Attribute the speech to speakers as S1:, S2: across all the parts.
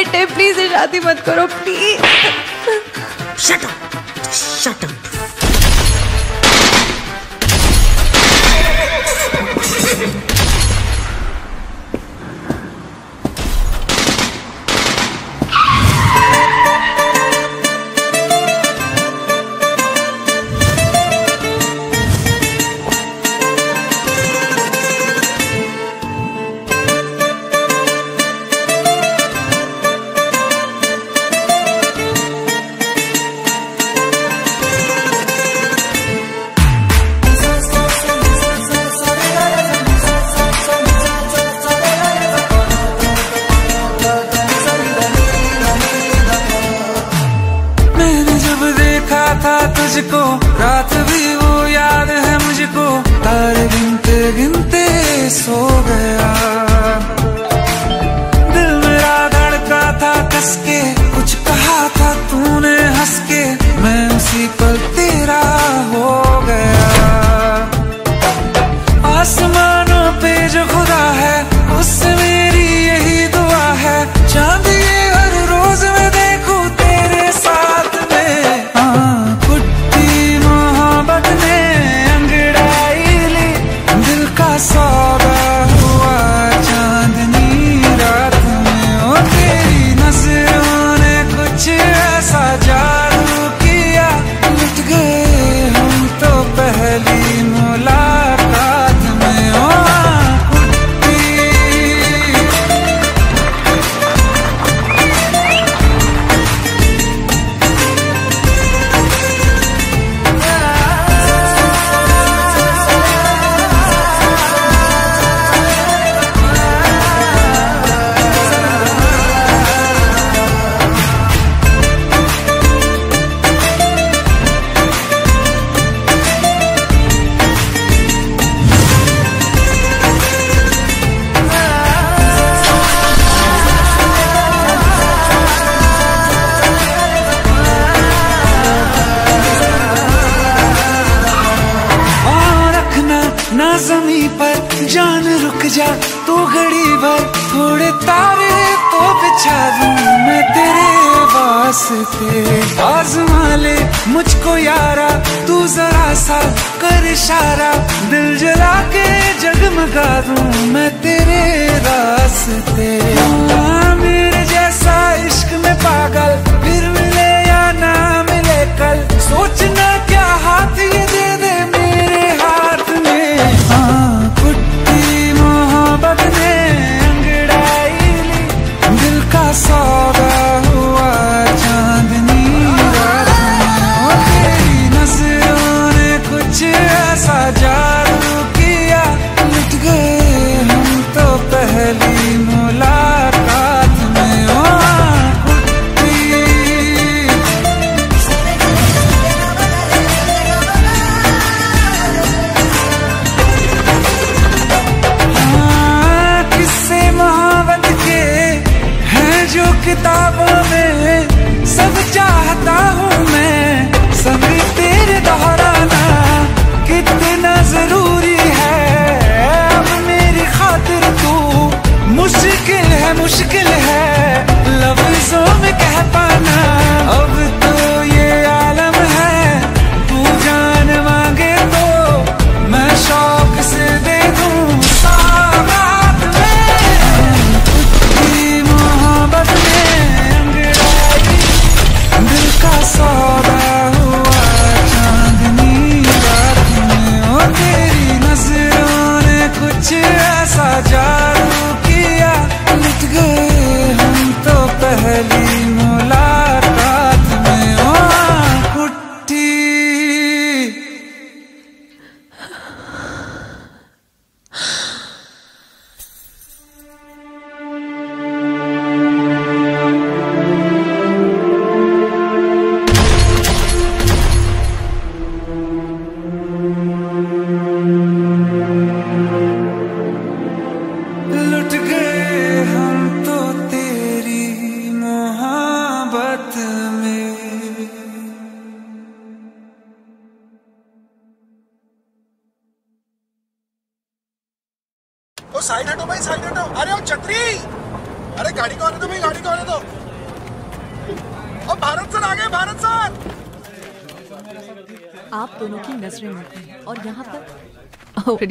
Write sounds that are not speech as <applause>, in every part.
S1: बेटे प्लीज़ शादी मत करो
S2: please shut up shut up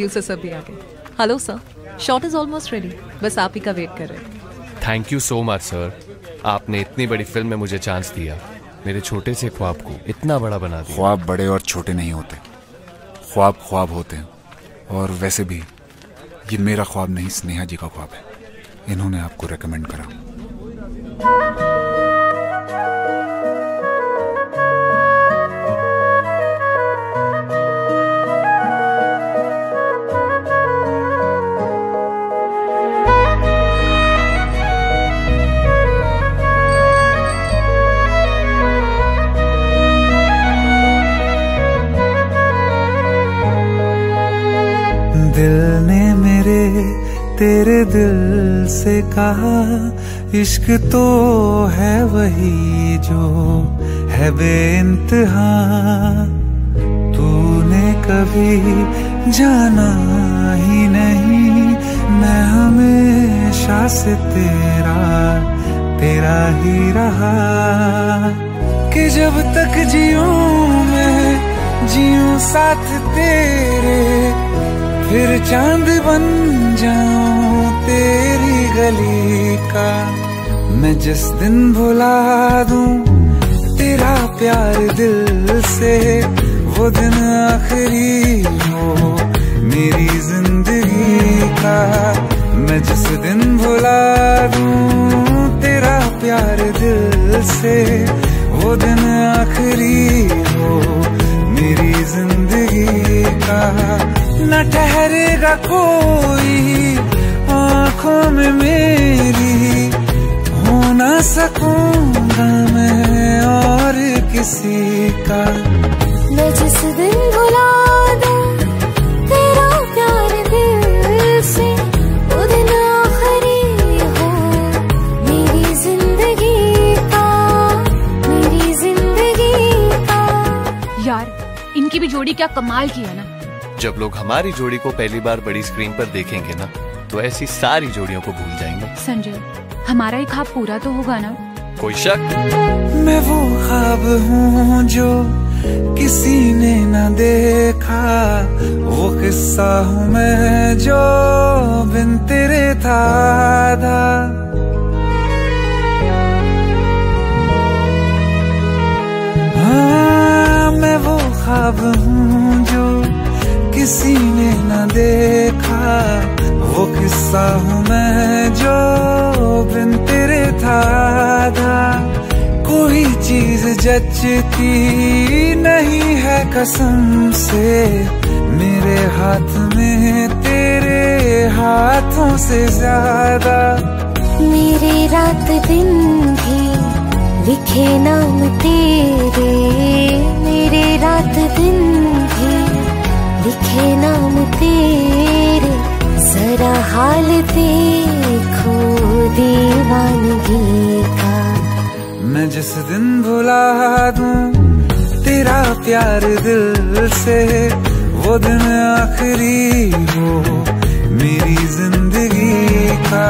S2: पर
S1: प्रोड्यूसर सब भी आ गए hello sir shot is almost ready बस आप ही का वेट कर रहे हैं।
S3: Thank you so much sir आपने इतनी बड़ी फ़िल्म में मुझे चांस दिया। मेरे छोटे से ख्वाब को इतना बड़ा बना दिया।
S4: ख्वाब बड़े और छोटे नहीं होते। ख्वाब ख्वाब होते हैं। और वैसे भी ये मेरा ख्वाब नहीं स्नेहा जी का ख्वाब है। इन्होंने आपको रेकमेंड करा।
S2: तेरे दिल से कहा, इश्क तो है वही जो है बेइंतहा। तूने कभी जाना ही नहीं, मैं हमेशा से तेरा तेरा ही रहा। कि जब तक जीऊं मैं जीऊं साथ तेरे फिर चाँद बन जाऊँ तेरी गली का। मैं जिस दिन भुला दूँ तेरा प्यार दिल से, वो दिन आखिरी हो मेरी ज़िंदगी का। मैं जिस दिन भुला दूँ तेरा प्यार दिल से, वो दिन आखिरी हो मेरी ज़िंदगी का। न ठहरेगा कोई आँखों में मेरी। हो न सकूँगा मैं और किसी का।
S5: मैं जिस दिन भुला दूँ तेरा प्यार दिल से वो दिन आखिरी हो। मेरी ज़िंदगी का मेरी ज़िंदगी का।
S6: यार इनकी भी जोड़ी क्या कमाल की है ना?
S3: जब लोग हमारी जोड़ी को पहली बार बड़ी स्क्रीन पर देखेंगे ना तो ऐसी सारी जोड़ियों को भूल जाएँगे।
S6: संजय हमारा एक ख्वाब पूरा तो होगा ना?
S3: कोई शक?
S2: मैं वो ख्वाब हूँ जो किसी ने न देखा। वो किस्सा हूँ मैं जो बिन तेरे था आधा। हाँ मैं वो ख्वाब हूँ किसी ने न देखा, वो किस्सा हूँ मैं जो बिन तेरे था आधा। कोई चीज़ जचती नहीं है कसम से, मेरे हाथ में तेरे हाथों से ज़्यादा।
S5: मेरे रात दिन भी लिखे नाम तेरे, मेरे रात दिन भी नाम तेरे जरा हाल देखो दीवानगी का
S2: मैं जिस दिन भुला दूँ, तेरा प्यार दिल से, वो दिन आखिरी हो, मेरी ज़िंदगी का।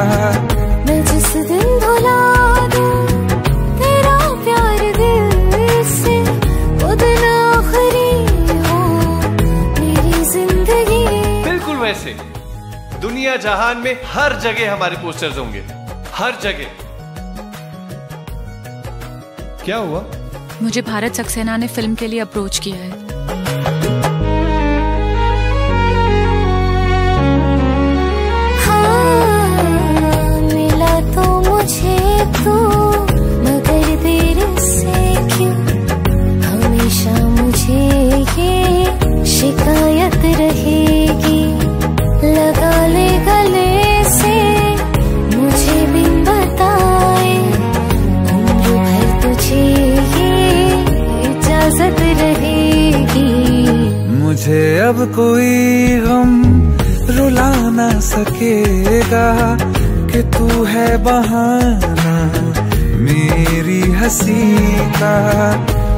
S3: दुनिया जहान में हर जगह हमारे पोस्टर्स होंगे। हर जगह। क्या हुआ?
S6: मुझे भारत सक्सेना ने फ़िल्म के लिए अप्रोच किया है।
S2: अब कोई गम रुला ना सकेगा कि तू है बहाना मेरी हँसी का।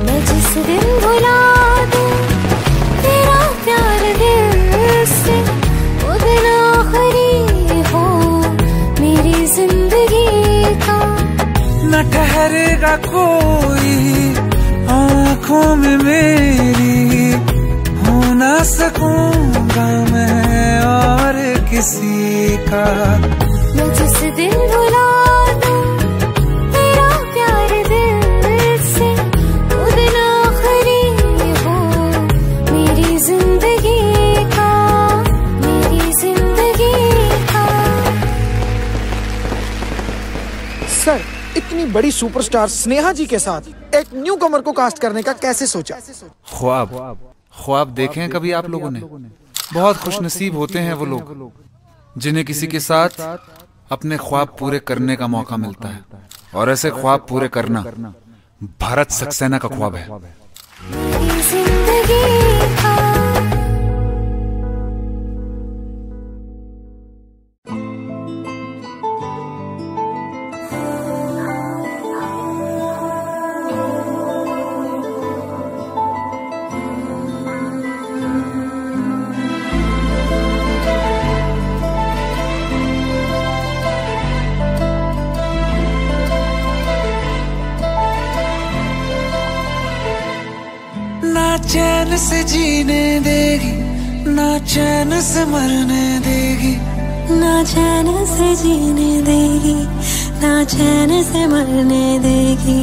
S5: मैं जिस दिन भुला दूँ तेरा प्यार दिल से वो दिन आखिरी हो मेरी ज़िंदगी का।
S2: न ठहरेगा कोई आँखों में मेरी ना सकूँगा मैं और किसी का।
S5: मैं जिस दिन भुला दूँ तेरा प्यार दिल से। वो दिन आखिरी हो मेरी ज़िंदगी का मेरी ज़िंदगी का।
S7: सर इतनी बड़ी सुपरस्टार स्नेहा जी के साथ एक न्यू कमर को कास्ट करने का कैसे सोचा?
S4: ख्वाब। ख्वाब देखे हैं कभी आप लोगों ने? बहुत खुश नसीब होते हैं वो लोग जिन्हें किसी के साथ अपने ख्वाब पूरे करने का मौका मिलता है। और ऐसे ख्वाब पूरे करना भारत सक्सेना का ख्वाब है।
S2: जीने देगी ना चैन से मरने देगी।
S5: ना चैन से जीने देगी ना चैन से मरने देगी।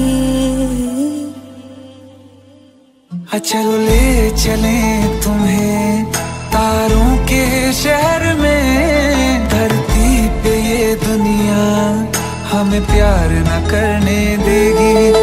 S2: चलो ले चले तुम्हें तारों के शहर में। धरती पे ये दुनिया हमें प्यार न करने देगी।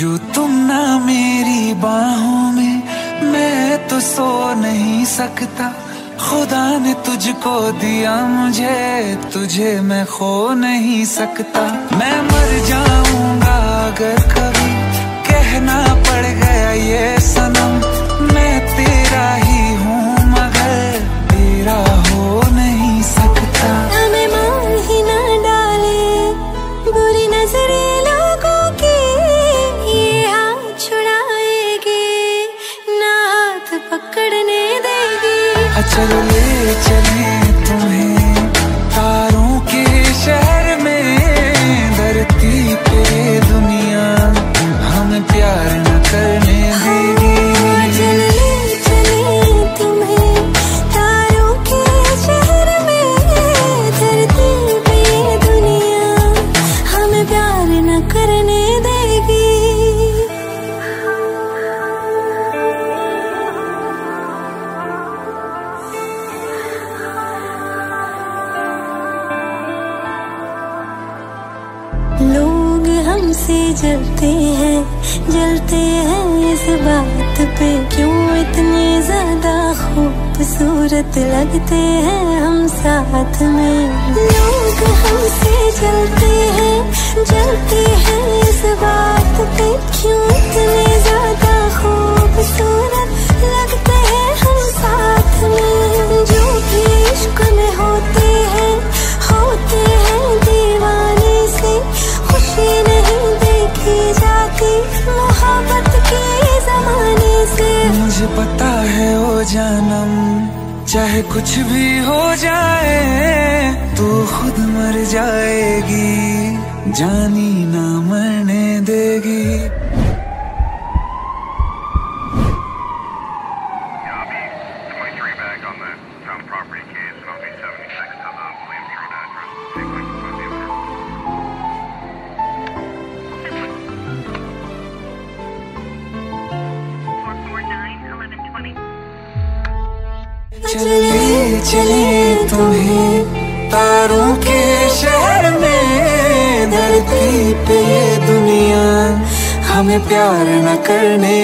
S2: जो तुम ना मेरी बाहों में, मैं तो सो नहीं सकता। खुदा ने तुझको दिया मुझे, तुझे मैं खो नहीं सकता। मैं मर जाऊँगा अगर कभी, कहना पड़ गया ये सनम, मैं तेरा ही चलो ले
S5: हमसे जलते हैं जलते हैं इस बात पे। क्यों इतने ज़्यादा खूबसूरत लगते हैं हम साथ में? लोग हमसे जलते हैं जलते हैं इस बात पे। क्यों इतने ज़्यादा खूबसूरत लगते हैं हम साथ में? जो भी इश्क में होते हैं होते हैं दीवाने से। खुशी देखी जाती, मोहब्बत के जमाने से।
S2: मुझे पता है ओ जानम, चाहे कुछ भी हो जाए तो खुद मर जाएगी, जानी ना मरने देगी। प्यार न करने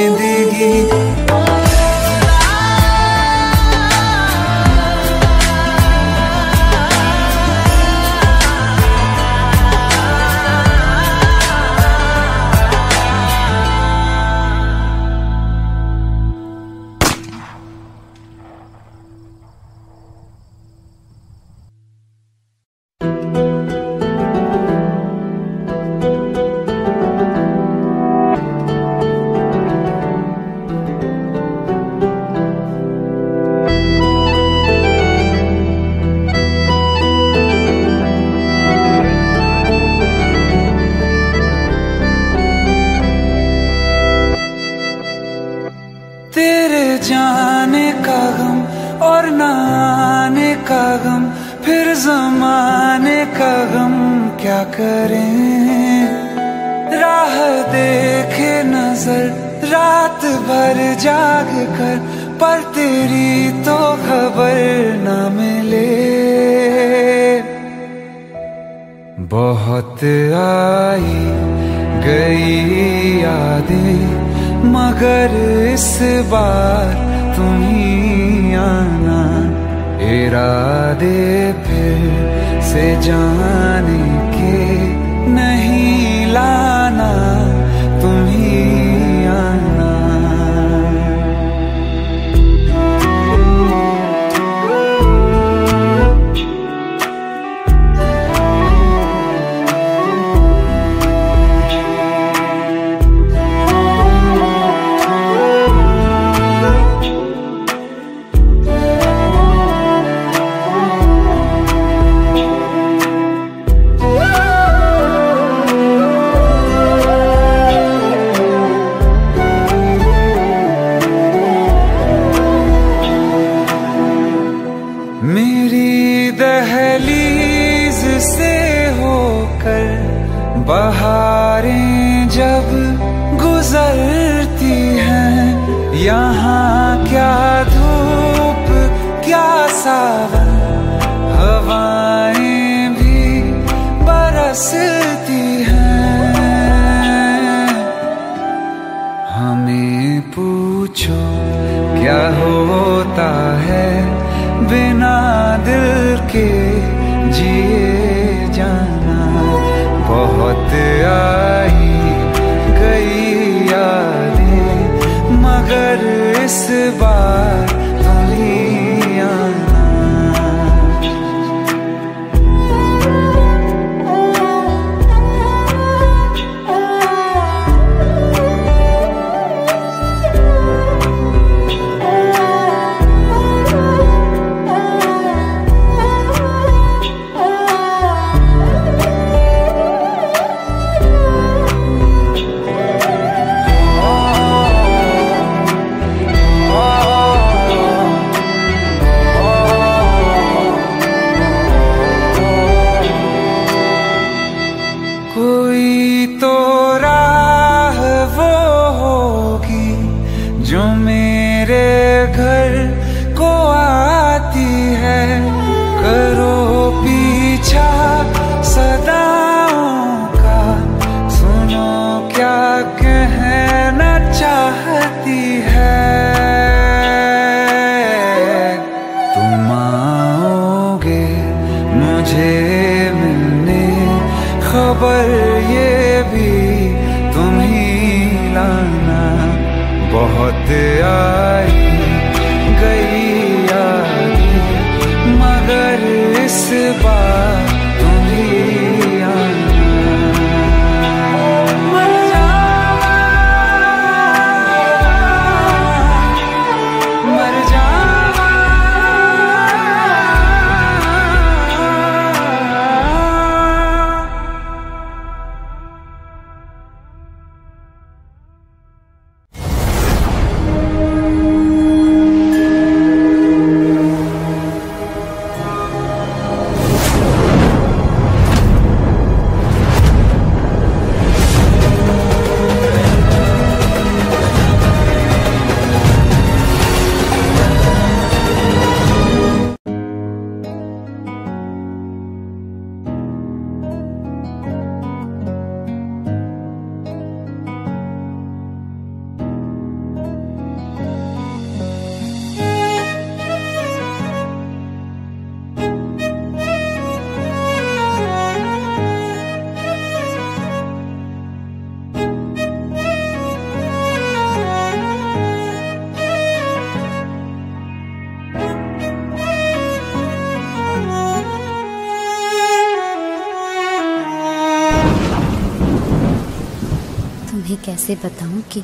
S8: कैसे बताऊँ कि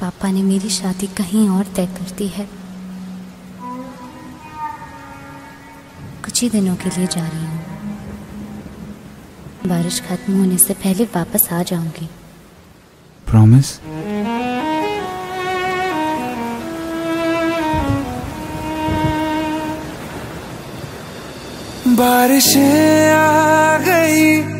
S8: पापा ने मेरी शादी कहीं और तय कर दी है? कुछ ही दिनों के लिए जा रही हूँ। बारिश खत्म होने से पहले वापस आ जाऊँगी।
S4: प्रॉमिस
S2: बारिश आ गई।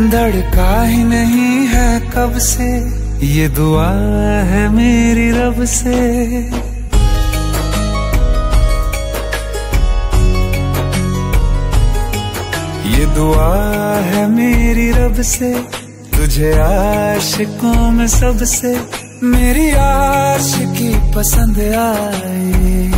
S2: धड़का ही नहीं है कब से? ये दुआ है मेरी रब से। ये दुआ है मेरी रब से, तुझे आशिकों में सबसे। मेरी आशिकी पसंद आए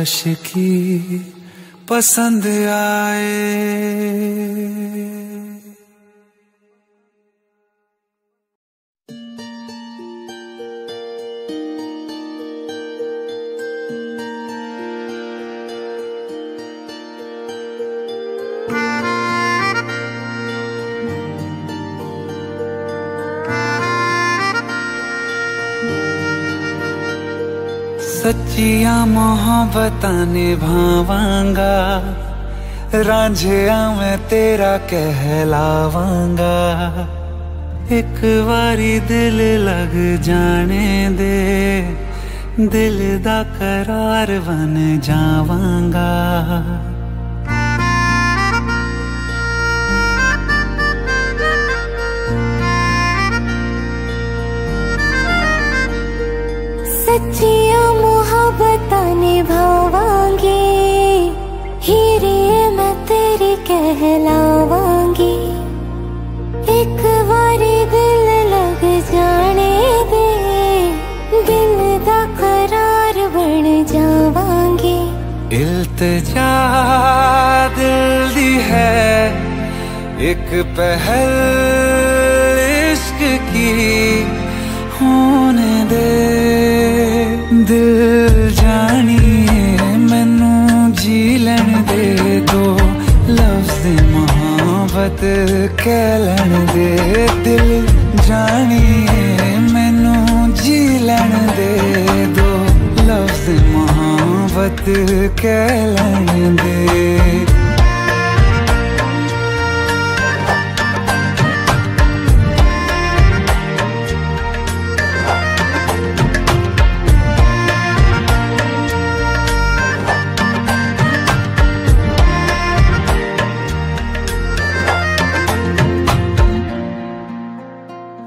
S2: आशिकी पसंद आए। मोहब्बत निभावांगा रांझिया मैं तेरा कहलावांगा। एक बारी दिल लग जाने दे, दिल दा करार बन जावांगा।
S5: जिया मोहब्बत हीरे मैं कहलावांगी। एक बारी दिल लग जाने दे, दिल दा करार बन जावांगी।
S2: इल्तजा दिल दी है, एक पहल इश्क की होने दे। दिल जानिए मैनू जी लैन दे दो लफ्ज मोहब्बत कह लैन दे दिल जानिए मैनू जी लैन दे दो लफ्ज मोहब्बत कह लैन दे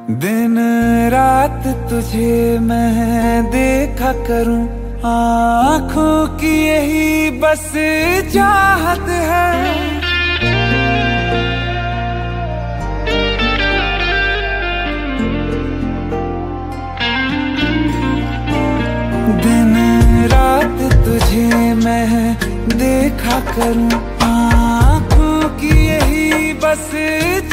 S2: दिन रात तुझे मैं देखा करूँ। आँखों की यही बस चाहत है। दिन रात तुझे मैं देखा करूँ। आँखों की यही बस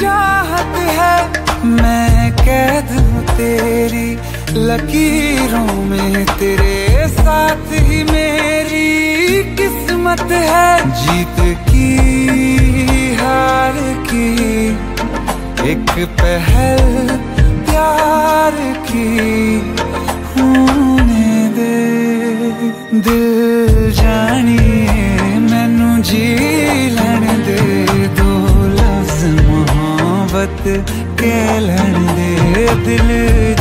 S2: चाहत है। मैं कैद हूँ तेरी लकीरों में, तेरे साथ ही मेरी किस्मत है। जीत की, हार की, एक पहल प्यार की, होने दे। दिल जानिए, मैनू जी लैन दे। मोहब्बत कह लैन दे दिल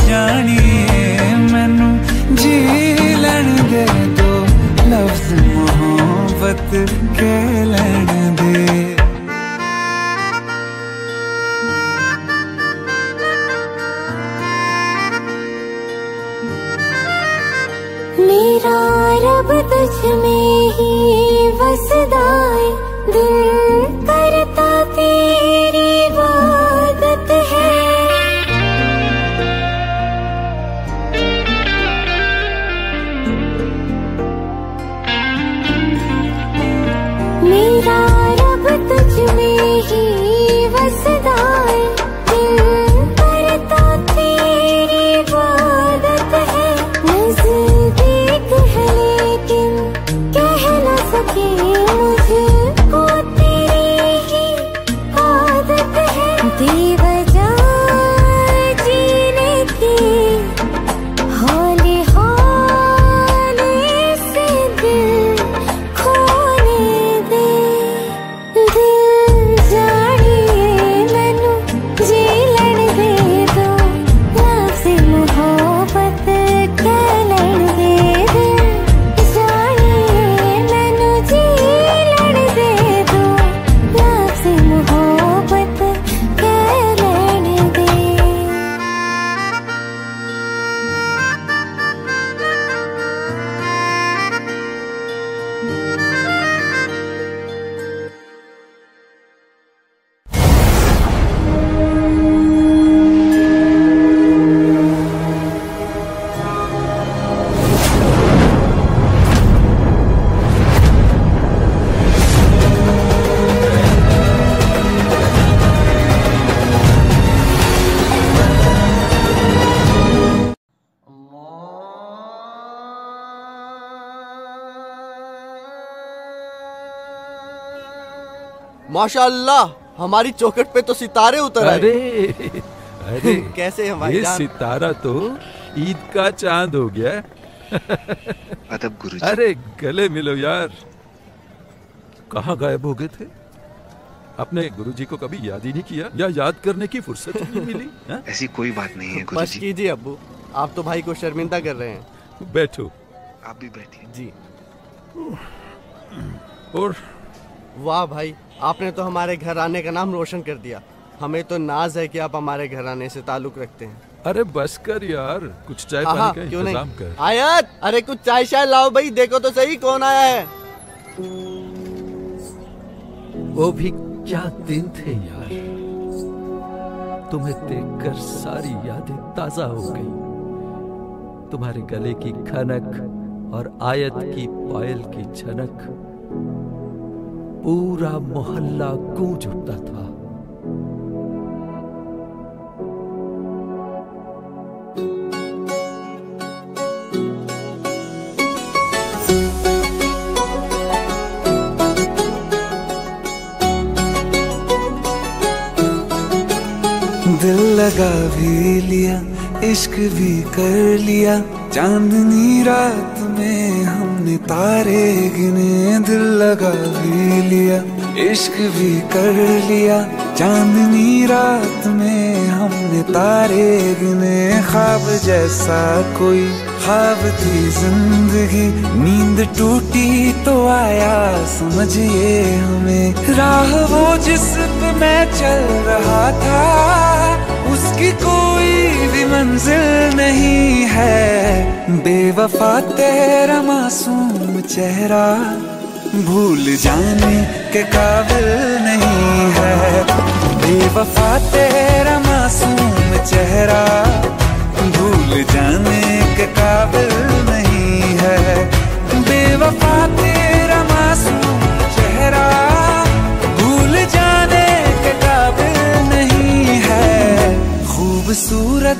S2: जानिए मैनू जी लैन दे दो लफ्ज मोहब्बत कह लैन दे
S5: मेरा रब तुझ में ही
S9: माशाल्लाह हमारी चौखट पे तो सितारे उतर आए।
S10: अरे अरे <laughs>
S9: कैसे हैं भाईजान?
S10: ये सितारा तो ईद का चाँद हो गया <laughs>
S11: अदब गुरुजी।
S10: अरे गले मिलो यार। कहाँ गायब हो गए थे? अपने गुरुजी को कभी याद ही नहीं किया? या याद करने की फुर्सत ही नहीं मिली <laughs> हाँ?
S11: ऐसी कोई बात नहीं है
S9: बस
S11: गुरुजी।
S9: कीजिए अब्बू आप तो भाई को शर्मिंदा कर रहे हैं।
S10: बैठो।
S11: आप भी बैठिए।
S9: जी।
S10: और
S9: वाह भाई आपने तो हमारे घर आने का नाम रोशन कर दिया। हमें तो नाज है कि आप हमारे घर आने से ताल्लुक रखते हैं।
S10: अरे बस कर यार कुछ चाय पानी का
S9: क्यों नहीं?
S10: कर।
S9: आयत अरे कुछ चाय शाय लाओ भाई देखो तो सही कौन आया है।
S10: वो भी क्या दिन थे यार। तुम्हें देखकर सारी यादें ताज़ा हो गई। तुम्हारे गले की खनक और आयत की पायल की छनक। पूरा मोहल्ला गूंज उठता था।
S2: दिल लगा भी लिया, इश्क भी कर लिया, चांदनी रात में हमने तारे गिने, दिल लगा भी लिया, इश्क भी कर लिया। चांदनी रात में हमने तारे गिने, ख्वाब जैसा कोई, ख्वाब थी ज़िंदगी। नींद टूटी तो आया, समझिए हमें। राह वो जिस पे मैं चल रहा था, उसकी कोई मंजिल नहीं है। बेवफा तेरा मासूम चेहरा भूल जाने के काबिल नहीं है। बेवफा तेरा मासूम चेहरा भूल जाने के काबिल नहीं है। बेवफा तेरा मासूम चेहरा भूल जाने के काबिल नहीं है। खूबसूरत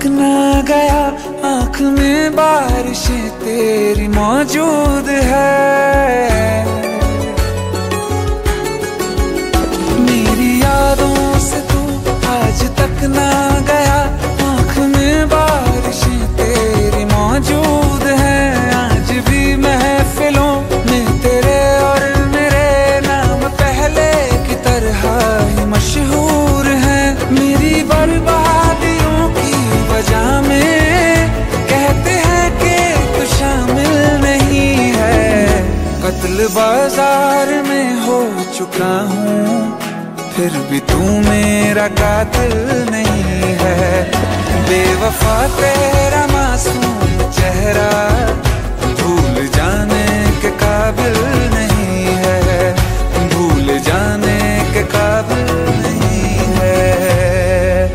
S2: तक ना गया, आँख में बारिश तेरी मौजूद है। मेरी यादों से तू आज तक ना गया, आँख में बारिश तेरी मौजूद चुका हूँ, फिर भी तू मेरा कातिल नहीं है। बेवफा तेरा मासूम चेहरा भूल जाने के काबिल नहीं है। भूल जाने के काबिल नहीं है।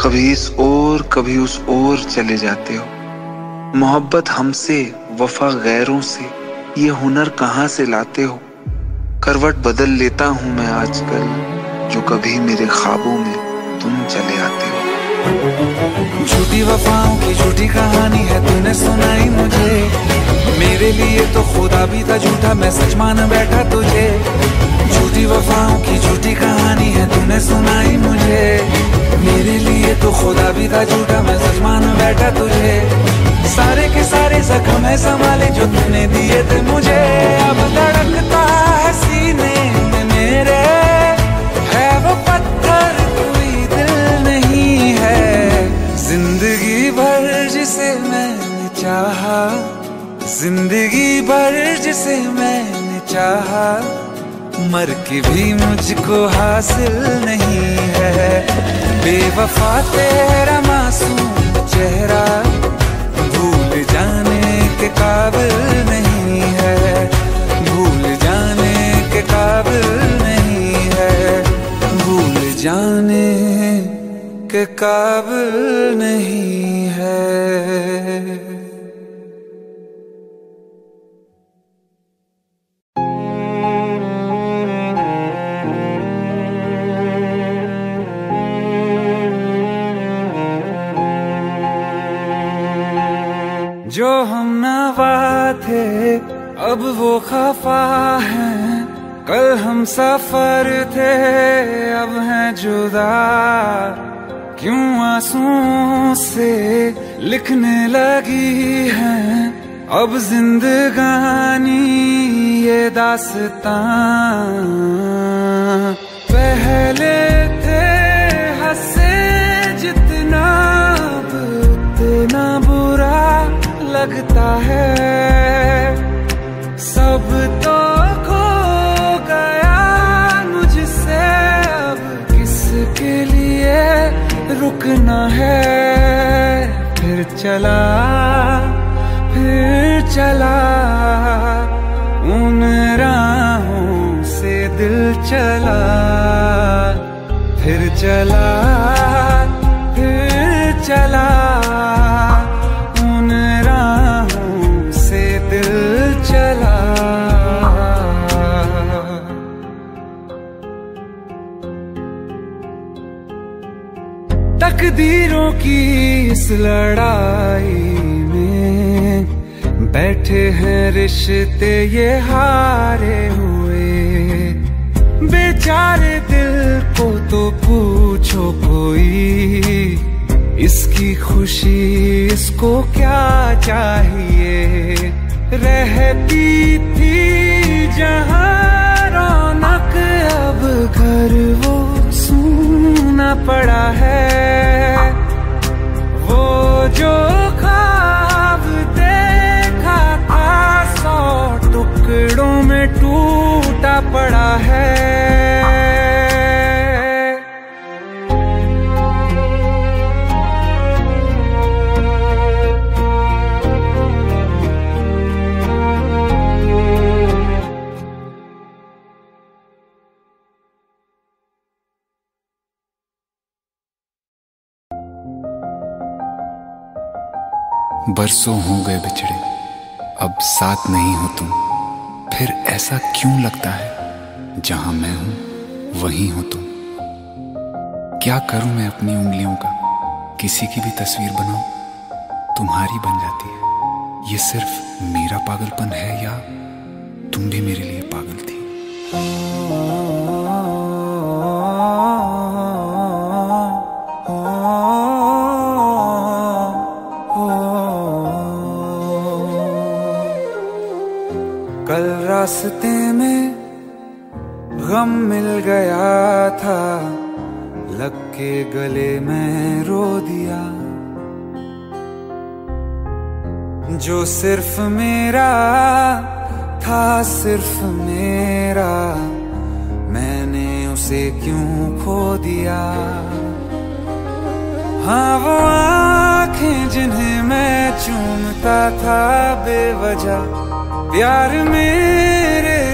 S11: कभी इस ओर, कभी उस ओर चले जाते हो। मोहब्बत हमसे, वफा गैरों से, ये हुनर कहाँ से लाते हो? करवट बदल लेता हूँ मैं आजकल, जो कभी मेरे ख्वाबों में तुम चले आते हो।
S2: झूठी वफाओं की झूठी कहानी है, तूने सुनाई मुझे। मेरे लिए तो खुदा भी था झूठा, मैं सच मान बैठा तुझे। झूठी वफाओं की झूठी कहानी है, तूने सुनाई मुझे। मेरे लिए तो खुदा भी था झूठा, मैं सच मान बैठा तुझे। सारे के सारे जख्म है संभाले, जो तूने दिए थे मुझे। अब धड़कता सीने मेरे। है वो पत्थर, कोई दिल नहीं है। ज़िंदगी भर जिसे मैंने चाहा, ज़िंदगी भर जिसे मैंने चाहा, मर के भी मुझको हासिल नहीं है। बेवफा तेरा मासूम चेहरा, भूल जाने के काबिल नहीं है। काबिल नहीं है। भूल जाने के काबिल नहीं है। जो हम नवा थे, अब वो खफा है। कल हम सफ़र थे, अब हैं जुदा। क्यों आंसुओं से लिखने लगी है? अब जिंदगानी ये दास्तां। पहले थे हंसे जितना, अब उतना बुरा लगता है। सब तो किसके लिए रुकना है। फिर चला फिर चला। उन राहों से दिल चला। फिर चला फिर चला। तकदीरों की इस लड़ाई में बैठे हैं रिश्ते ये हारे हुए। बेचारे दिल को तो पूछो कोई, इसकी खुशी इसको क्या चाहिए? रहती थी जहाँ रौनक, अब घर वो सूना पड़ा है। पड़ा है।
S4: बरसों हो गए बिछड़े अब साथ नहीं हो तुम। फिर ऐसा क्यों लगता है? जहाँ मैं हूँ, वहीं हो तुम। क्या करूँ मैं अपनी उंगलियों का? किसी की भी तस्वीर बनाऊँ? तुम्हारी बन जाती है। ये सिर्फ़ मेरा पागलपन है या तुम भी मेरे लिए
S2: रास्ते में गम मिल गया था, लग के गले में रो दिया। जो सिर्फ़ मेरा था, सिर्फ़ मेरा, मैंने उसे क्यों खो दिया? हाँ वो आँखें जिन्हें मैं चूमता था, बेवजह प्यार मेरे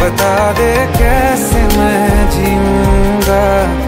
S2: बता दे कैसे मैं जीऊँगा?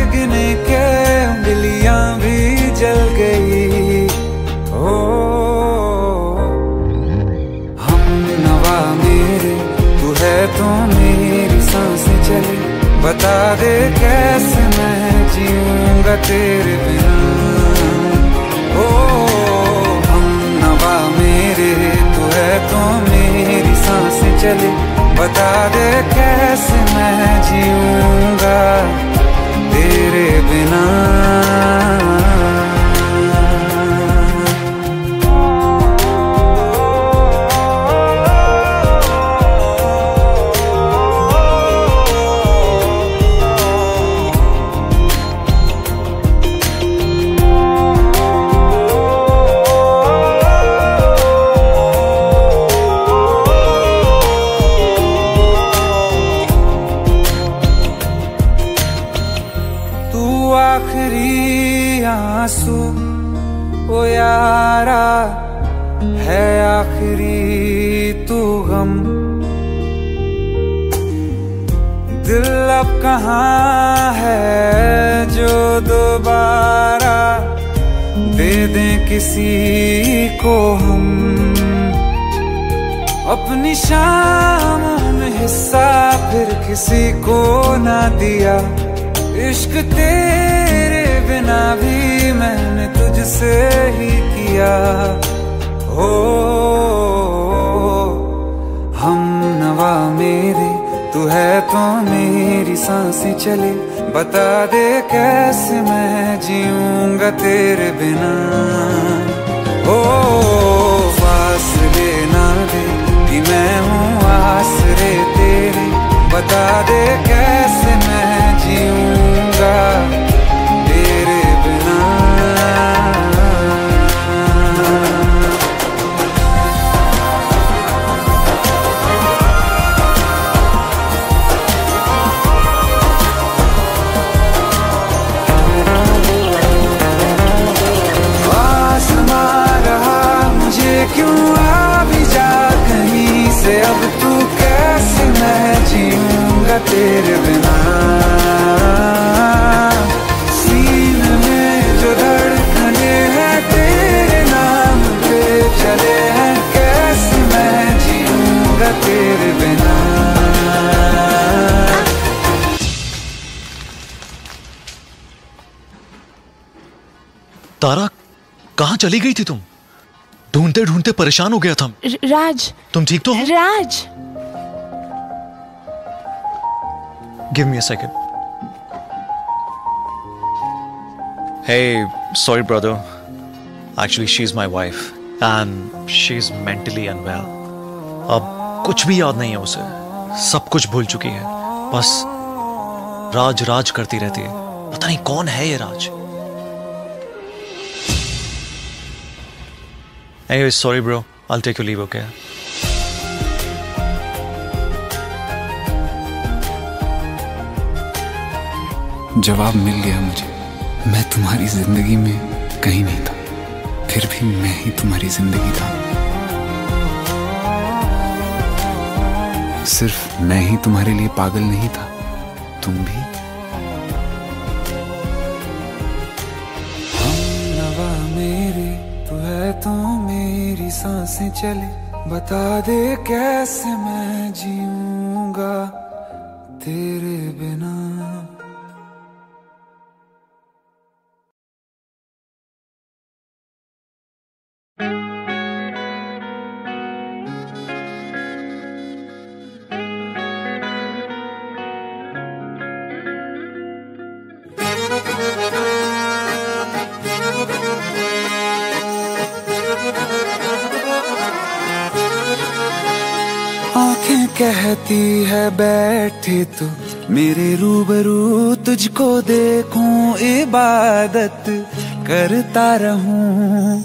S2: के उंगलियाँ भी जल गई। ओ, हम नवा मेरे, तू है तो मेरी साँसें चले। बता दे कैसे मैं जीऊँगा तेरे बिना। ओ, हम नवा मेरे, तू है तो मेरी साँसें चले। बता दे कैसे मैं जीऊँगा तेरे बिना। कहाँ है जो दोबारा दे दें किसी को हम। अपनी शाम में हिस्सा फिर किसी को ना दिया। इश्क तेरे बिना भी मैंने तुझसे ही किया। हो, हम नवा मेरे तू है तो मेरी साँसें चले। बता दे कैसे मैं जीऊँगा तेरे बिना। ओ फासले ना दे कि मैं हूँ आसरे तेरे। बता दे कैसे मैं जीऊँगा जीऊँगा तेरे बिना। सीने में जो धड़कने हैं तेरे नाम पे चले हैं कैसे मैं जीऊँगा तेरे बिना?
S12: तारा कहाँ चली गई थी तुम? ढूंढते ढूंढते परेशान हो गया था।
S13: राज।
S12: तुम ठीक तो हो?
S13: Raj.
S12: Give me a second Hey, sorry brother. Actually, she's my wife and she's mentally unwell. अब कुछ भी याद नहीं है उसे सब कुछ भूल चुकी है बस राज राज करती रहती है पता नहीं कौन है ये राज Anyway, sorry bro. I'll take your leave, okay?
S4: जवाब मिल गया मुझे। मैं तुम्हारी ज़िंदगी में कहीं नहीं था। फिर भी मैं ही तुम्हारी ज़िंदगी था। सिर्फ़ मैं ही तुम्हारे लिए पागल नहीं था। तुम भी?
S2: तो मेरी साँसें चले। बता दे कैसे मैं इबादत करता रहूँ।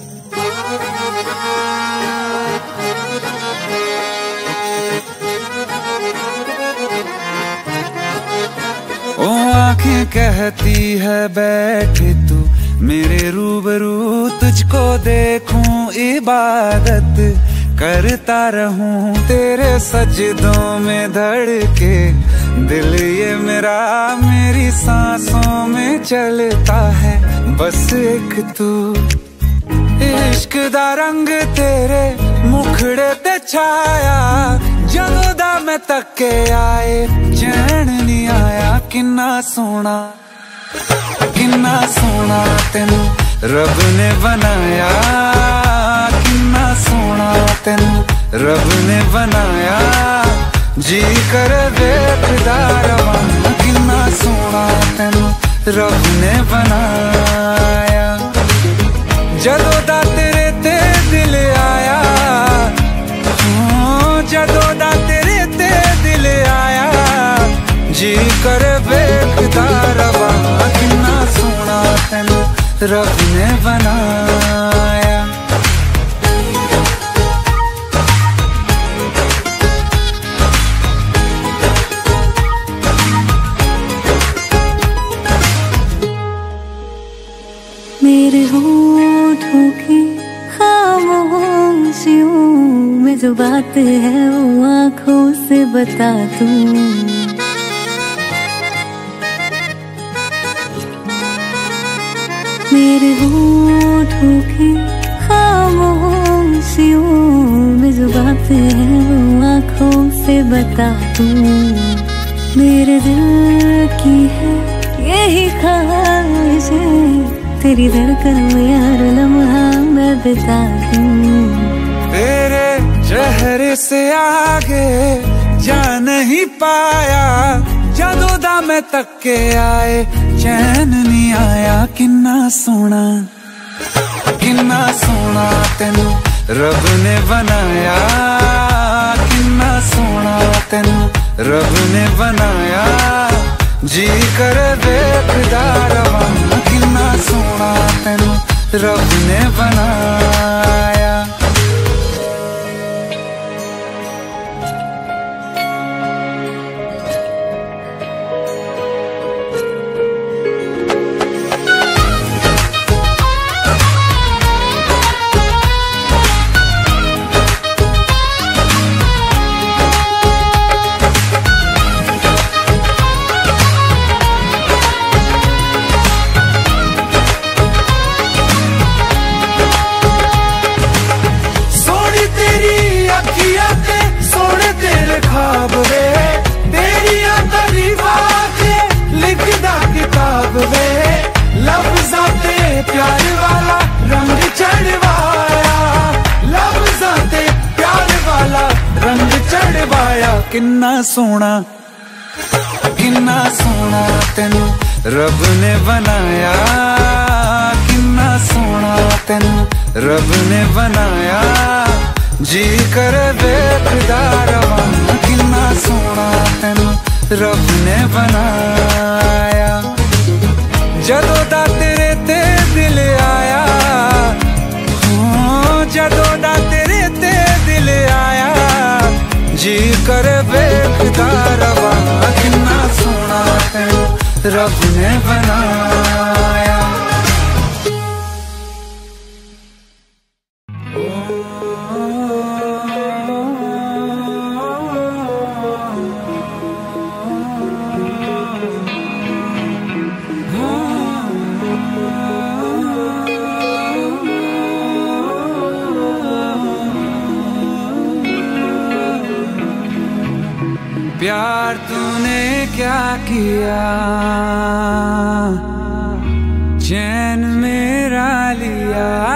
S2: ओ आँखें कहती है, बैठ तू। मेरे रूबरू तुझको देखूँ, इबादत करता रहूँ। तेरे सजदों में धड़के दिल ये मेरा मेरी सांसों में चलता है। बस एक तू, इश्क दा रंग तेरे मुखड़े ते छाया। जदों मैं तके आए, चैन नी आया, किन्ना सोना किन्ना सोना तेन रब ने बनाया। किन्ना सोना तेन रब ने बनाया। ਜੀ ਕਰ ਵੇਖਦਾ ਰਵਾਂ ਕਿੰਨਾ ਸੋਹਣਾ ਤੈਨੂੰ ਰੱਬ ਨੇ ਬਣਾਇਆ। ਜਦੋਂ ਦਾ ਤੇਰੇ ਤੇ ਦਿਲ ਆਇਆ ਹਾਂ, ਜਦੋਂ ਦਾ ਤੇਰੇ ਤੇ ਦਿਲ ਆਇਆ ਜੀ ਕਰ ਵੇਖਦਾ ਰਵਾਂ ਕਿੰਨਾ ਸੋਹਣਾ ਤੈਨੂੰ ਰੱਬ ਨੇ ਬਣਾਇਆ।
S5: जो बात है वो आँखों से बता दूँ। मेरे होठों की खामोशियों में जो बात है वो आँखों से बता दूँ। मेरे दिल की है यही ख्वाहिश तेरी धड़कन में हर लम्हा मैं बिता दूँ।
S2: चेहरे से आगे जा नहीं पाया। जदों दा मैं तके आए। चैन नहीं आया, किन्ना सोना। किन्ना सोना तेन रब ने बनाया। किन्ना सोना तेन रब ने बनाया। जी कर देखदा रवाना। किन्ना सोना तेन रब ने बनाया। ਚੜਵਾਇਆ ਕਿੰਨਾ ਸੋਹਣਾ ਕਿੰਨਾ ਸੋਹਣਾ ਤੈਨੂੰ ਰੱਬ ਨੇ ਬਣਾਇਆ ਕਿੰਨਾ ਸੋਹਣਾ ਤੈਨੂੰ ਰੱਬ ਨੇ ਬਣਾਇਆ ਜੀ ਕਰ ਵੇਖਦਾ ਰਵਾਂ ਕਿੰਨਾ ਸੋਹਣਾ ਤੈਨੂੰ ਰੱਬ ਨੇ ਬਣਾਇਆ ਜਦੋਂ ਦਾ ਤੇਰੇ ਤੇ ਦਿਲ ਆਇਆ ਹੋ ਜਦੋਂ ਦਾ ਤੇਰੇ ਤੇ ਦਿਲ ਆਇਆ जी करे बेखदा रवा किन्ना सोना है रब ने बनाया। क्या किया? चैन मेरा लिया।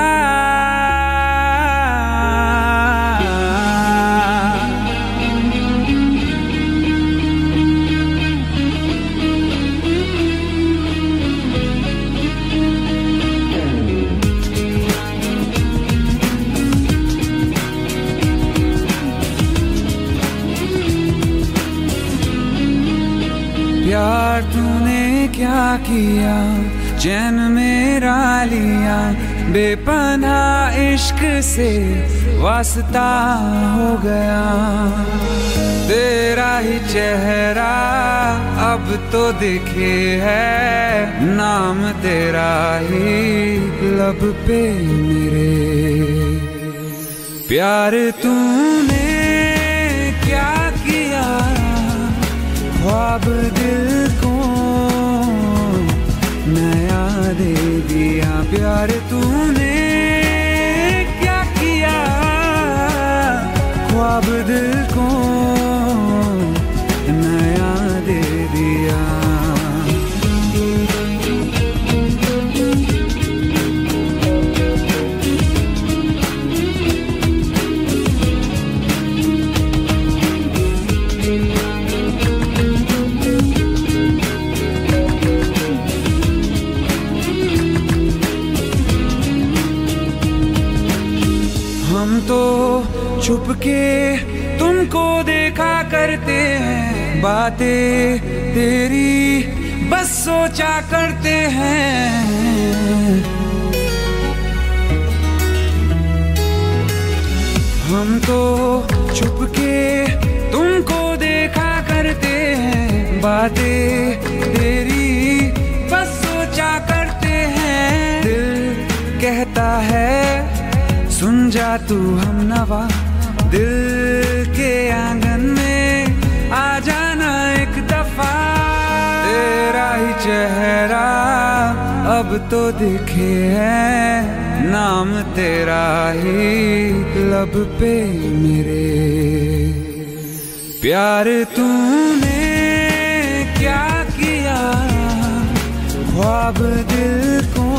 S2: क्या चैन मेरा लिया बेपना इश्क से वास्ता हो गया। तेरा ही चेहरा अब तो दिखे है, नाम तेरा ही लब पे मेरे। प्यार तूने क्या किया, ख्वाब दिल दे दिया प्यार तूने। क्या किया? ख्वाब दिल को के तुमको देखा करते हैं बातें तेरी, बस सोचा करते हैं। हम तो छुप के तुमको देखा करते हैं, बातें तेरी, बस सोचा करते हैं। दिल कहता है, सुन जा तू, हम नवा दिल के आँगन में आ जाना एक दफ़ा। तेरा ही चेहरा अब तो दिखे है। नाम तेरा ही लब पे मेरे। प्यार तूने क्या किया? ख्वाब दिल को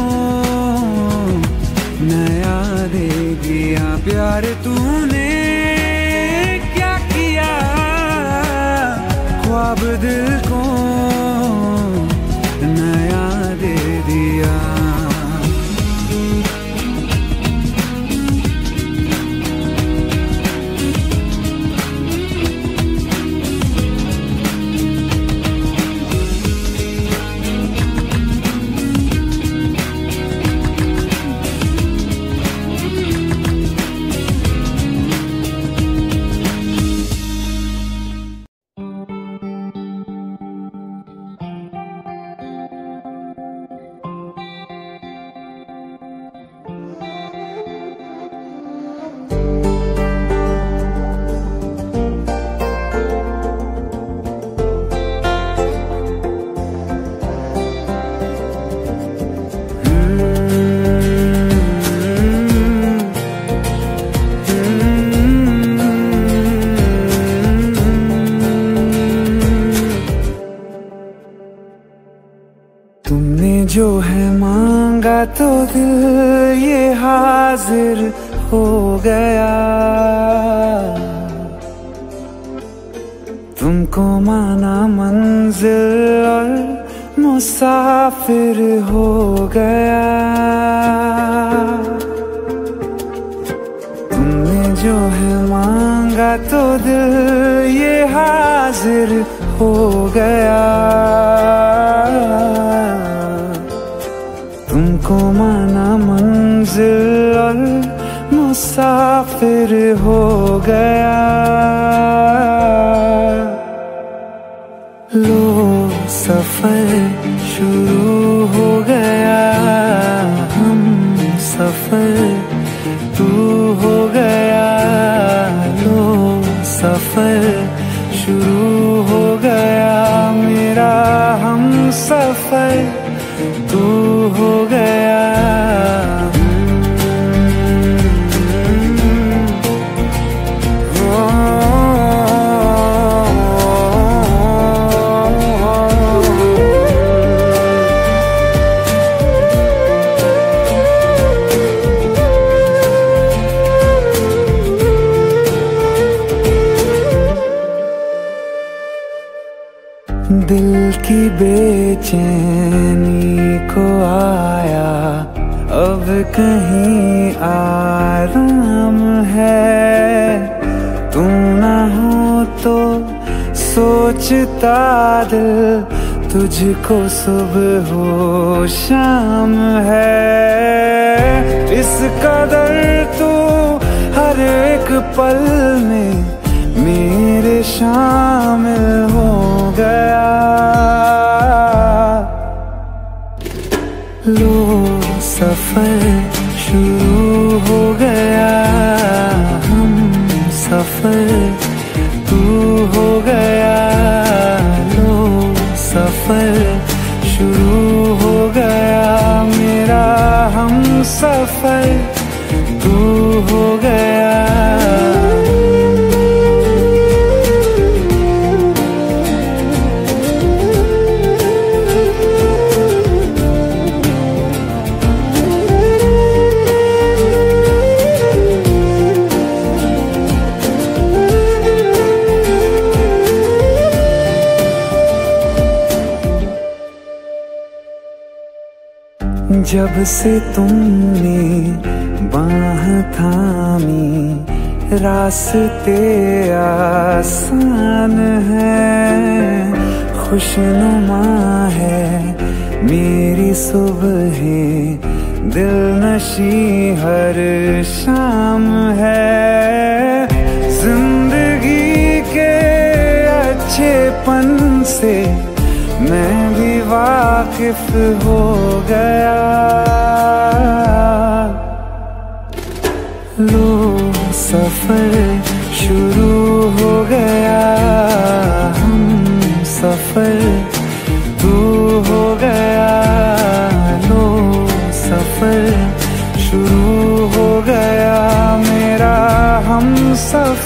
S2: नया दे दिया। प्यार तूने ख्वाब दिल को नया दे दिया। तो दिल ये हाजिर हो गया। तुमको माना मंजिल और मुसाफिर हो गया। तुमने जो है मांगा तो दिल ये हाजिर हो गया। मुसाफिर हो गया। सोचता दिल तुझको सुबह हो, शाम है। इस कदर तू हर एक पल में मेरे शामिल हो गया। लो सफ़र शुरू हो गया, हम सफ़र जब से तुमने रास्ते आसान है, खुशनुमा है, मेरी सुबह दिल नशी हर शाम है। ज़िंदगी के अच्छेपन से मैं भी वाकिफ हो गया। लो सफ़र शुरू हो गया। हम सफ़र तू हो गया। लो सफ़र शुरू हो गया। मेरा हम सफ़र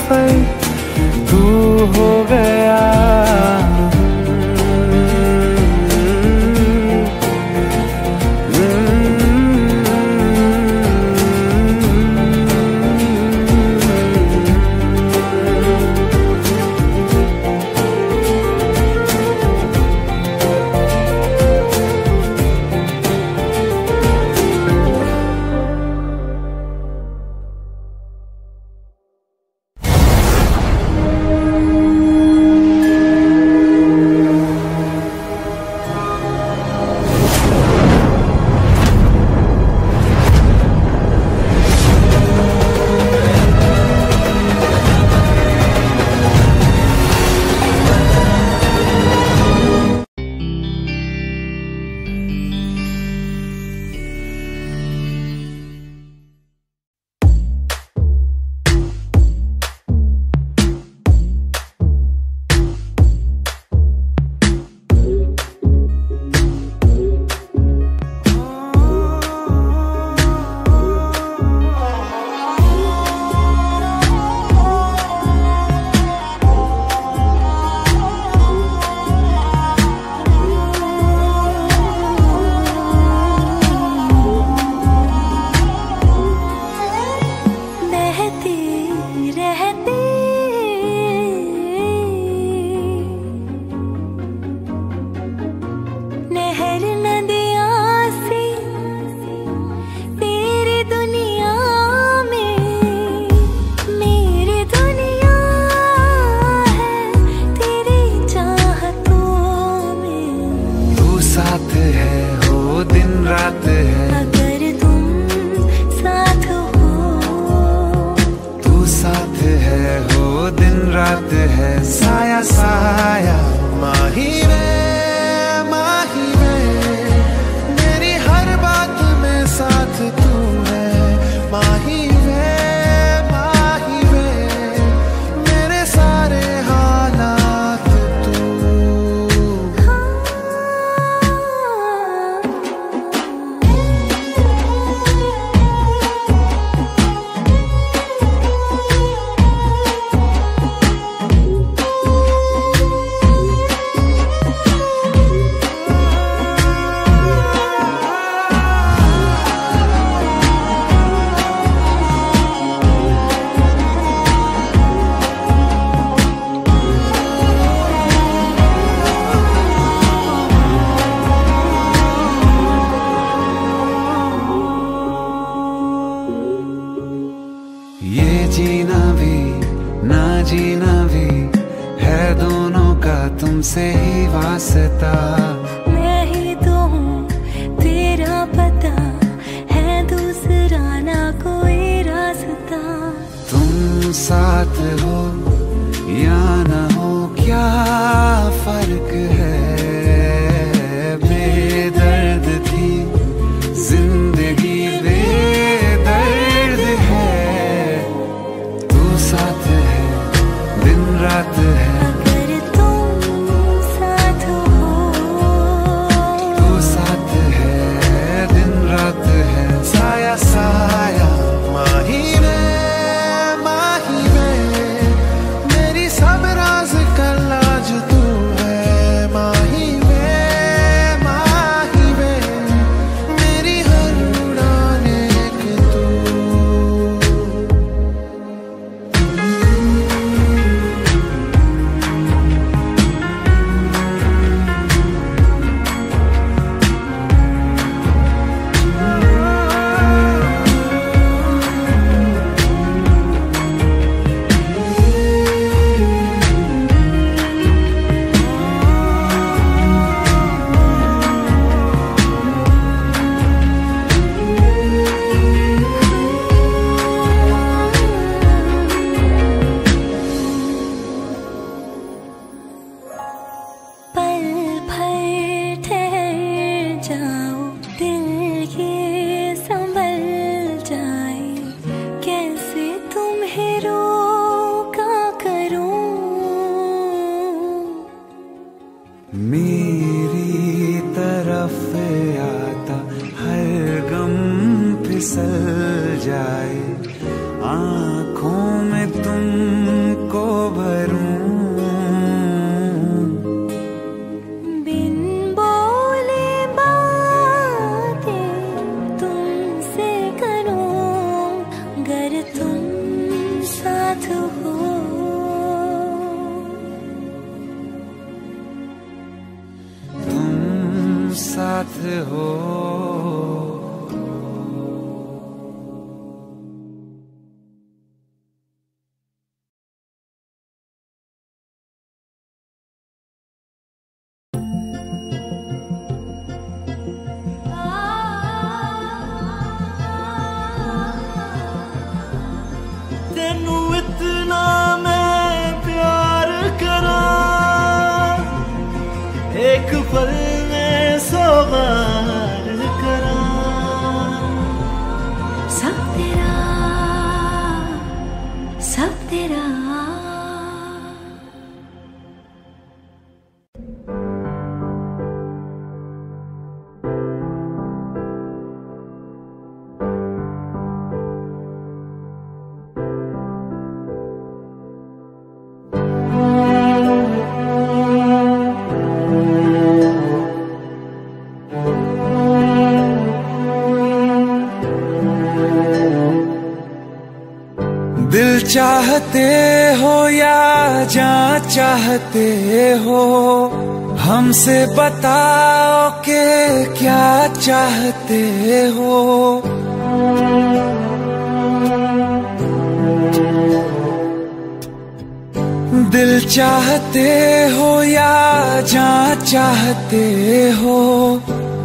S2: दिल चाहते हो या जा चाहते हो?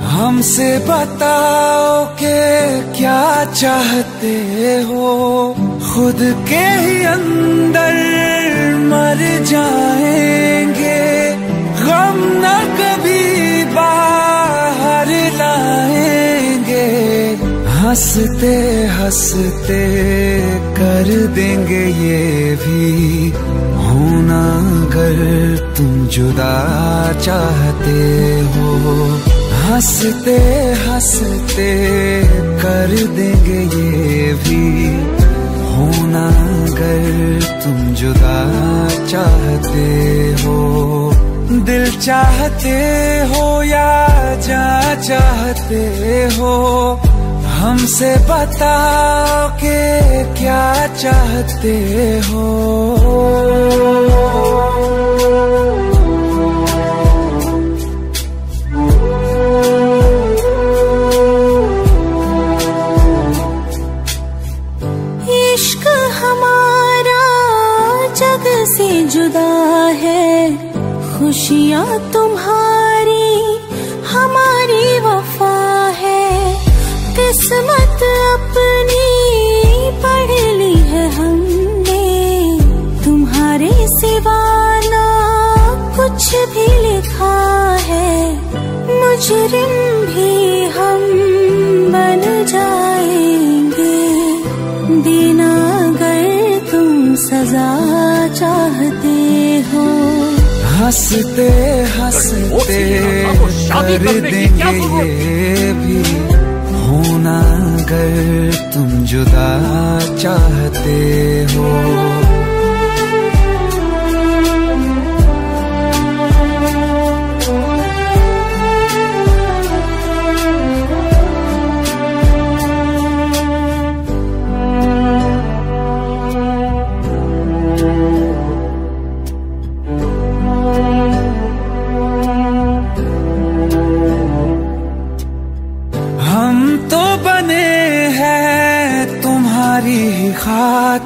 S2: हमसे बताओ के क्या चाहते हो? खुद के ही अंदर मर जाएँगे। गम न कभी बाहर लाएँगे। हँसते हँसते कर देंगे ये भी। होना अगर तुम जुदा चाहते हो। हँसते हँसते कर देंगे ये भी। होना अगर तुम जुदा चाहते हो। दिल चाहते हो या जा चाहते हो। हमसे बताओ के क्या चाहते हो?
S5: इश्क हमारा जग से जुदा है खुशियाँ तुम्हारी मुजरिम भी हम बन जाएँगे। देना अगर तुम सजा चाहते हो।
S2: हँसते हँसते कर देंगे ये भी। होना अगर तुम जुदा चाहते हो।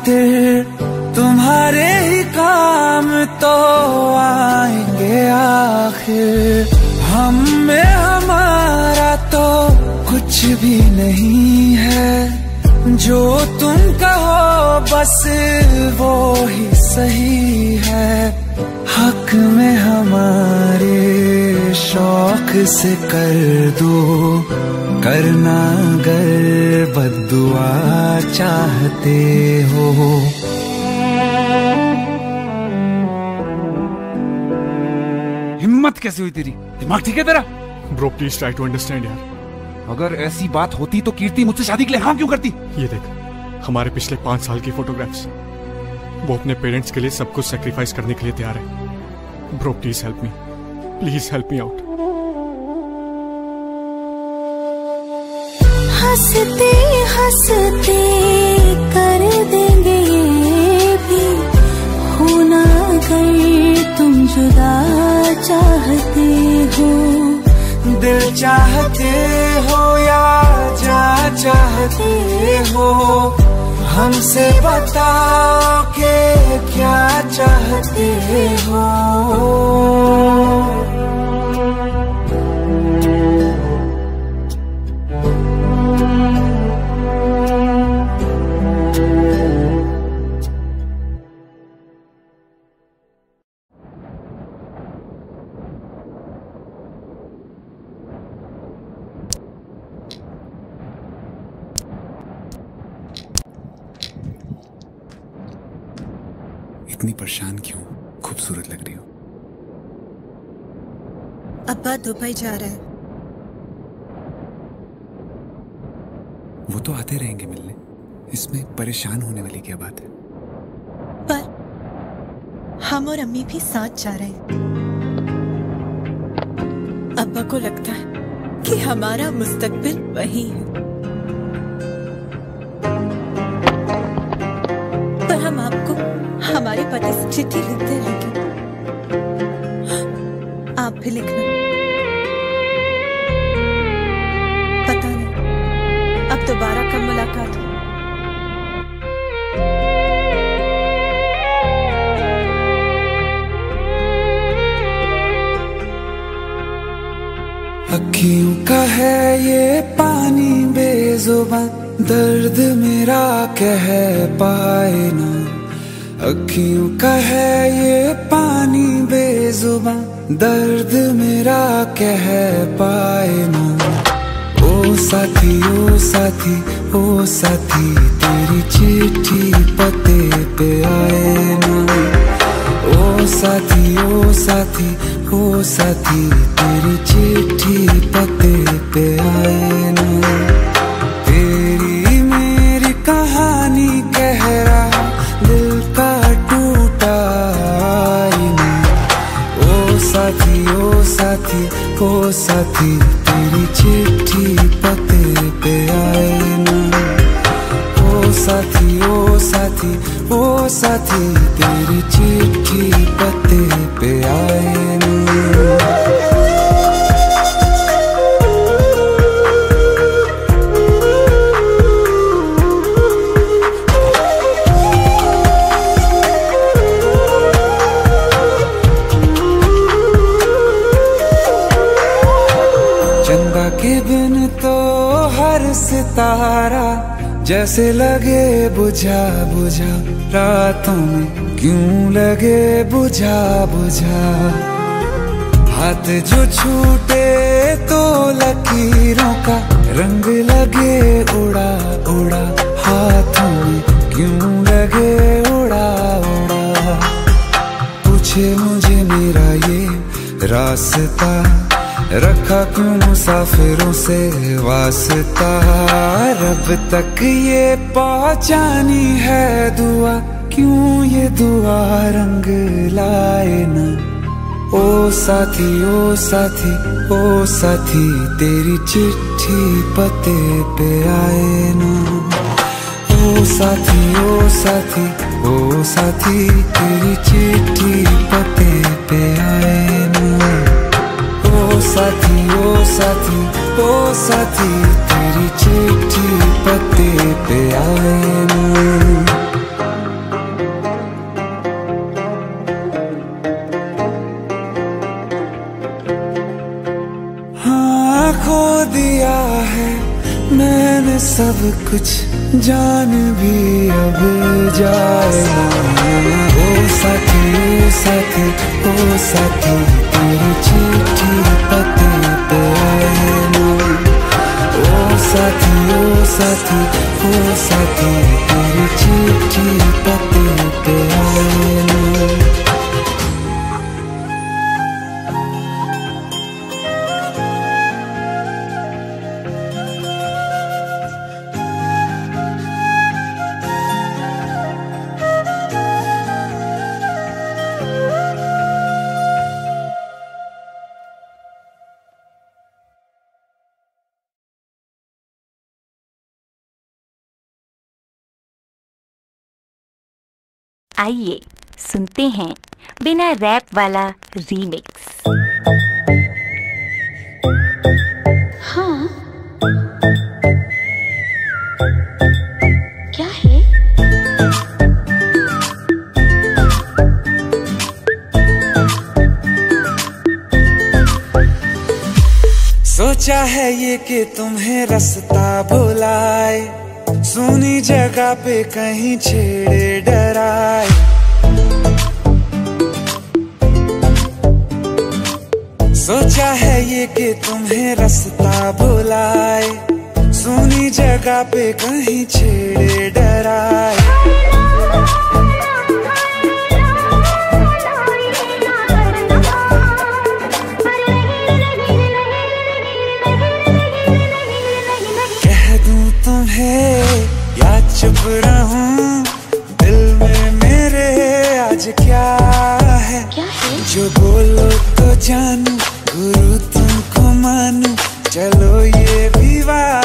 S2: खातिर तुम्हारे ही काम तो आएँगे आखिर। हम में हमारा तो कुछ भी नहीं है। जो तुम कहो, बस वो ही सही है। हक में हमारे शौक से कर दो, करना अगर बदुआ चाहते हो।
S4: हिम्मत कैसे हुई तेरी? दिमाग ठीक है तेरा?
S14: Bro please try to understand यार।
S4: अगर ऐसी बात होती तो कीर्ति मुझसे शादी के लिए हाँ क्यों करती?
S14: ये देख हमारे पिछले पाँच साल की फोटोग्राफ्स वो अपने पेरेंट्स के लिए सब कुछ सेक्रीफाइस करने के लिए तैयार है। Bro please help me please help me out
S5: हँसते हँसते कर देंगे ये भी। होना अगर तुम जुदा, चाहते हो।
S2: दिल चाहते हो या जा चाहते हो? हमसे बताओ के क्या चाहते हो?
S15: दुबई जा रहा है।
S4: वो तो आते रहेंगे मिलने। इसमें परेशान होने वाली क्या बात है?
S15: पर हम और अम्मी भी साथ जा रहे हैं। अब्बा को लगता है कि हमारा मुस्तकबिल वही है। पर हम आपको हमारे पति से चिट्ठी लिखते रहेंगे। आप भी लिखना।
S2: पानी बेजुबान, दर्द मेरा कह पाए ना। अखियों का है ये पानी बेजुबान, दर्द मेरा कह पाए ना। ओ साथी ओ साथी ओ साथी, तेरी चिट्ठी पते पे आए ना। ओ साथी ओ साथी ओ साथी, तेरी चिट्ठी पते पे आए ना। तेरी मेरी कहानी कह रहा दिल का टूटा आईना ओ साथी ओ साथी ओ साथी, तेरी चिट्ठी पते पे आए ना। ओ साथी ओ साथी ओ साथी, तेरी चिट्ठी जैसे लगे बुझा बुझा, रातों में क्यों लगे बुझा बुझा? हाथ जो छूटे तो लकीरों का, रंग लगे उड़ा उड़ा, हाथों में क्यों लगे उड़ा उड़ा? पूछे मुझे मेरा ये रास्ता रखा क्यों मुसाफिरों से वास्ता? रब तक ये पहुंचानी है दुआ, क्यों ये दुआ रंग लाए ना? ओ साथी ओ साथी ओ साथी, तेरी चिट्ठी पते पे आए ना? ओ साथी ओ साथी ओ साथी, तेरी चिट्ठी पते पे आए साथी, ओ साथी ओ साथी, तेरी चिट्ठी पते पे आए हाँ खो दिया है मैंने सब कुछ। जान भी अब जाए ओ साथी ओ साथी ओ साथी, तेरी चिट्ठी पते पे ओ साथी ओ साथी ओ साथी, तेरी चिट्ठी पते पे आए
S16: आइए सुनते हैं बिना रैप वाला रीमिक्स हाँ। क्या है?
S2: सोचा है ये कि तुम्हें रास्ता भुलाए सुनी जगह पे कहीं छेड़े डराए। सोचा है ये कि तुम्हें रास्ता बुलाए। सुनी जगह पे कहीं छेड़े डराए। जानू गुरु तुमको मानू चलो ये
S5: विवाह।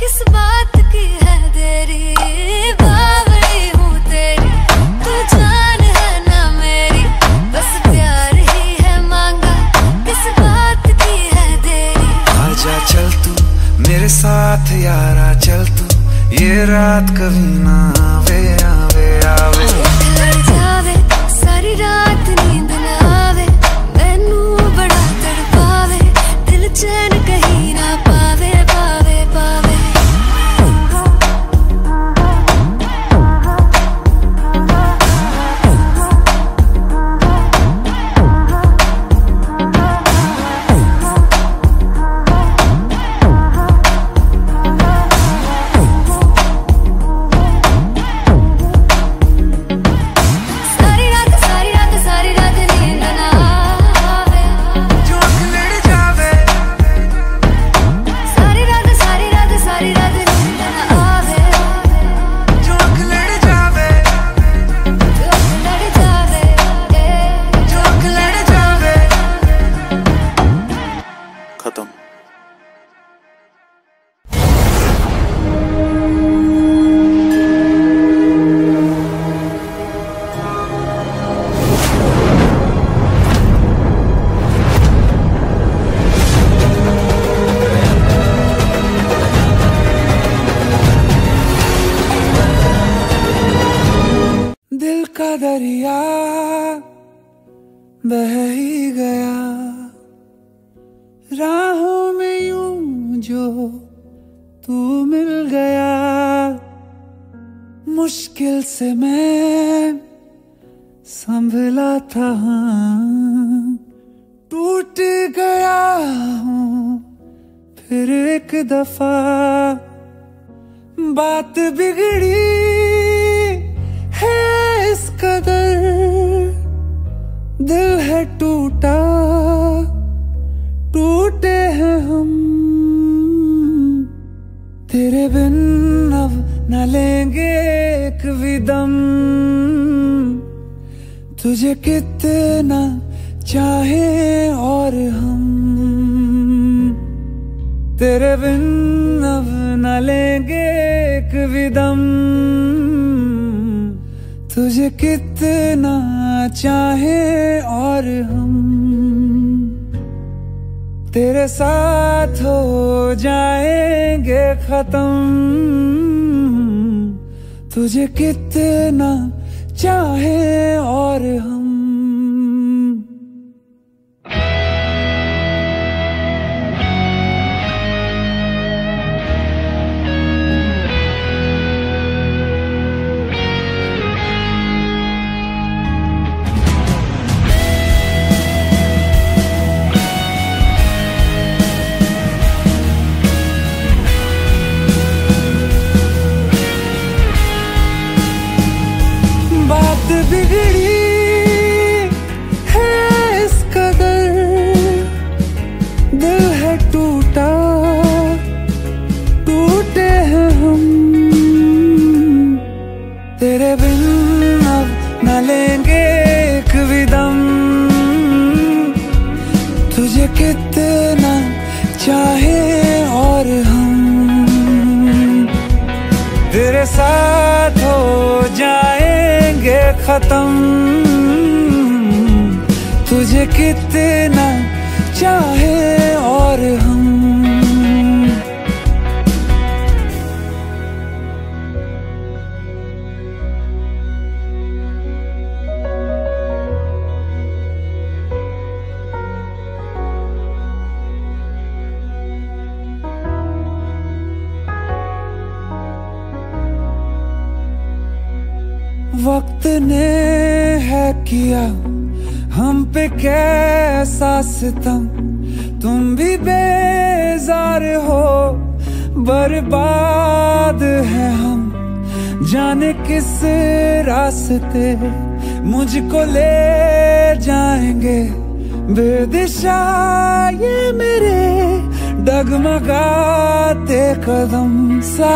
S5: किस बात की है देरी बावड़ी हूँ तेरी? तू जान है ना मेरी, बस प्यार ही है मांगा। किस बात की है देरी
S2: आजा चल तू, मेरे साथ यारा चल तू, ये रात कभी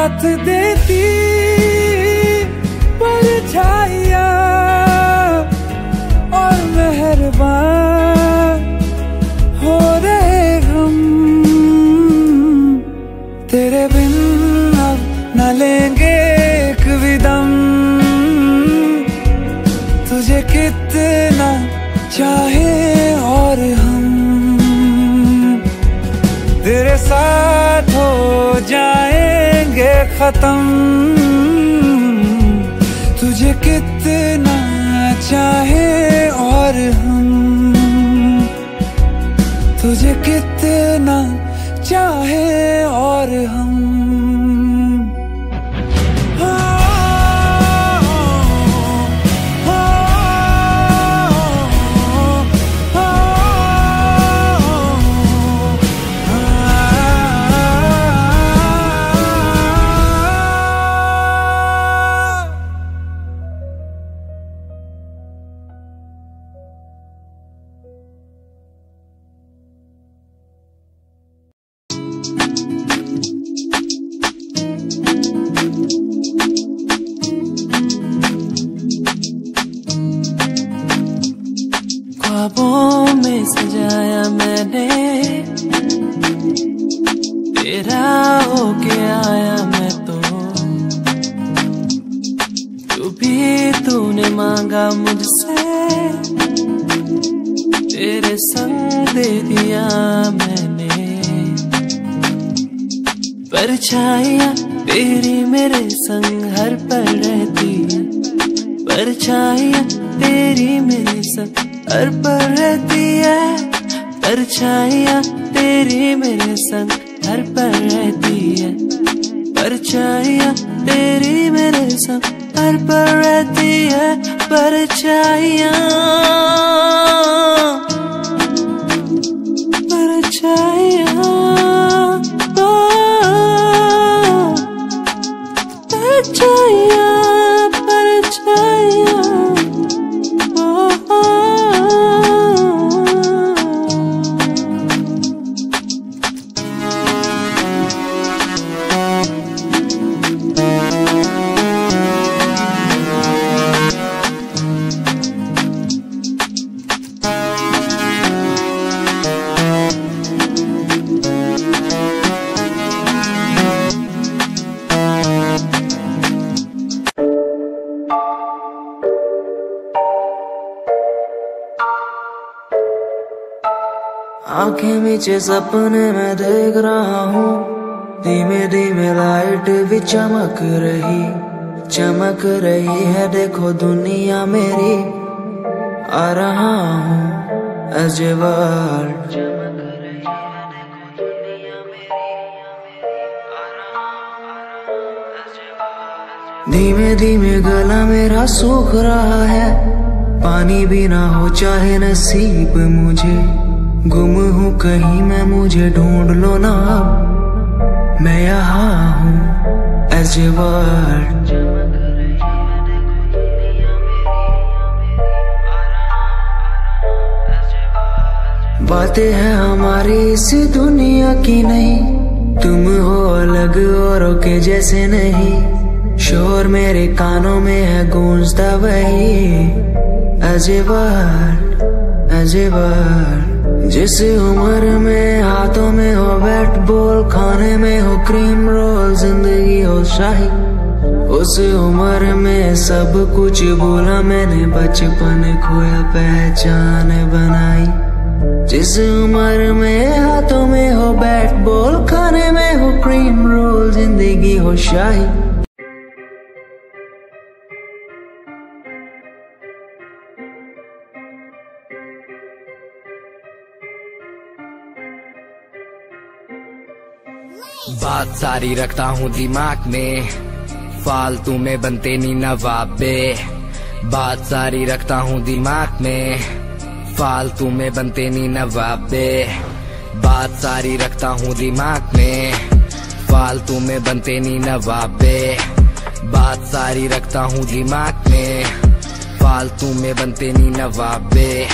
S2: साथ देती
S17: पल रहती है, परछाइयाँ तेरी मेरे संग। हर पल रहती है, परछाइयाँ तेरी मेरे संग। हर पल रहती है, परछाइयाँ। परछाइयाँ परछाइयाँ परछाइयाँ। नीचे सपने में देख रहा हूँ धीमे धीमे लाइट भी चमक रही चमक रही है देखो दुनिया मेरी आ रहा हूँ world धीमे धीमे गला मेरा सूख रहा है पानी भी ना हो चाहे नसीब मुझे। गुम हूँ कहीं मैं, मुझे ढूंढ लो ना। मैं यहाँ हूँ एज बातें हैं हमारी इस दुनिया की नहीं। तुम हो अलग और के जैसे नहीं। शोर मेरे कानों में है, गूंजता वही। अजय वर्ड अजय जिस उम्र में हाथों में हो बैट बॉल, खाने में हो क्रीम रोल ज़िंदगी हो शाही। उस उम्र में सब कुछ बोला मैंने, बचपन खोया पहचान बनाई। जिस उम्र में हाथों में हो बैट बॉल, खाने में हो क्रीम रोल ज़िंदगी हो शाही।
S18: बात सारी रखता हूँ दिमाग में। फालतू में बनते नी नवाबे। बात सारी रखता हूँ दिमाग में। फालतू में बनते नी नवाबे। बात सारी रखता हूँ दिमाग में। फालतू में बनते नी नवाबे। बात सारी रखता हूँ दिमाग में। फालतू में बनते नी नवाबे।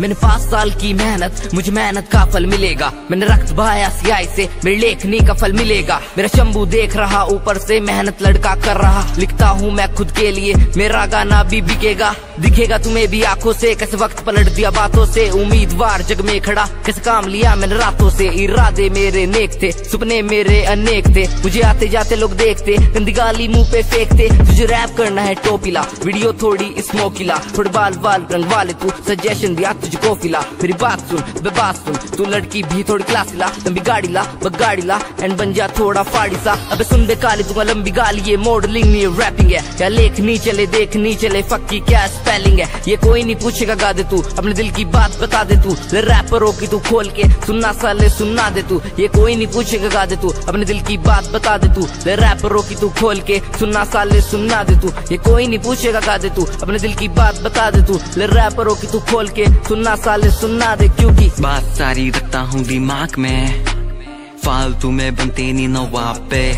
S18: मैंने पाँच साल की मेहनत, मुझे मेहनत का फल मिलेगा। मैंने रक्त बहाया सियाई से, मेरी लेखनी का फल मिलेगा। मेरा शंभू देख रहा, ऊपर से मेहनत लड़का कर रहा। लिखता हूँ मैं खुद के लिए, मेरा गाना भी बिकेगा। दिखेगा तुम्हें भी आँखों से। कैसे वक्त पलट दिया बातों से? उम्मीदवार जग में खड़ा। कैसे काम लिया मैंने रातों से? इरादे मेरे नेक थे, सपने मेरे अनेक थे। मुझे आते जाते लोग देखते गंदी गाली मुँह पे फेंकते। तुझे रैप करना है टोपीला वीडियो थोड़ी स्मोकीला थोड़े बाल बाल रंगवा ले तू सजेशन दिया, तुझको फिला। मेरी बात सुन बे बात सुन, तू लड़की भी थोड़ी क्लास ला लंबी गाड़ी ला बग गाड़ी ला एंड बन जा थोड़ा फाड़ी सा अबे सुन बे काली दूँगा लंबी गाली, ये मॉडलिंग नहीं रैपिंग है। क्या लेखनी चले देखनी चले फक्की क्या स्पेलिंग है। ये कोई नहीं पूछेगा, गा दे तू। अपने दिल की बात बता दे तू। रैपरों की तू खोल के सुनना, साले सुनना दे तू। ये कोई नहीं पूछेगा, गा दे तू। अपने दिल की बात बता दे तू। रैपरों की तू खोल के सुनना, साले सुनना दे तू। ये कोई नहीं पूछेगा, गा दे तू। अपने दिल की बात बता दे तू। रैपरों की तू खोल के सुनना, साले सुनना दे। क्योंकि
S19: बात सारी रखता हूँ दिमाग में। फालतू में बनते नहीं नवाब पे।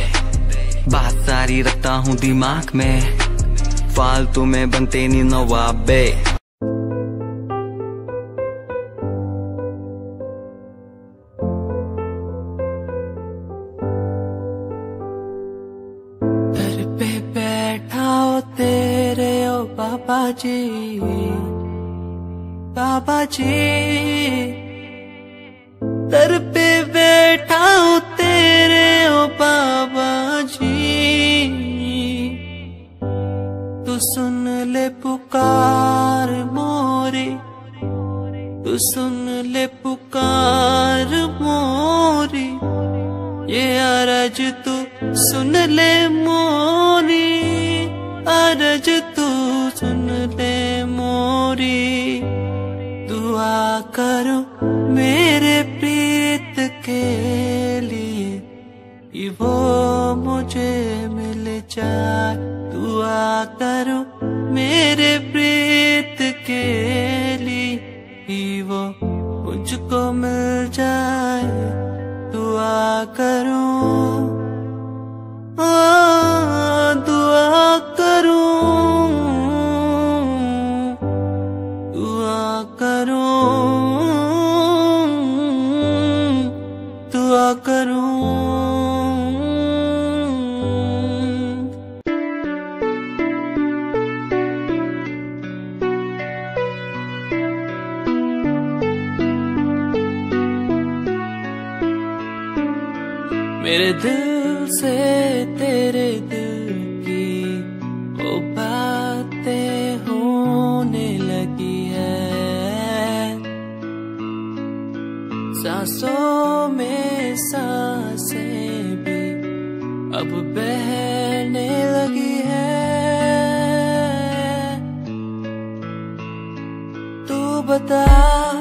S19: बात सारी रखता हूँ दिमाग में। फालतू में बनते नहीं नवाबे।
S17: तेरे ओ बाबा जी बाबा जी दर तू सुन ले पुकार मोरी। ये अरज तू सुन ले मोरी। अरज तू सुन ले मोरी।
S20: दुआ करो मेरे प्रीत के लिए वो मुझे मिल जाए। दुआ करो मेरे प्रीत के ये वो मुझको मिल जाए दुआ करो। दुआ करूँ। तू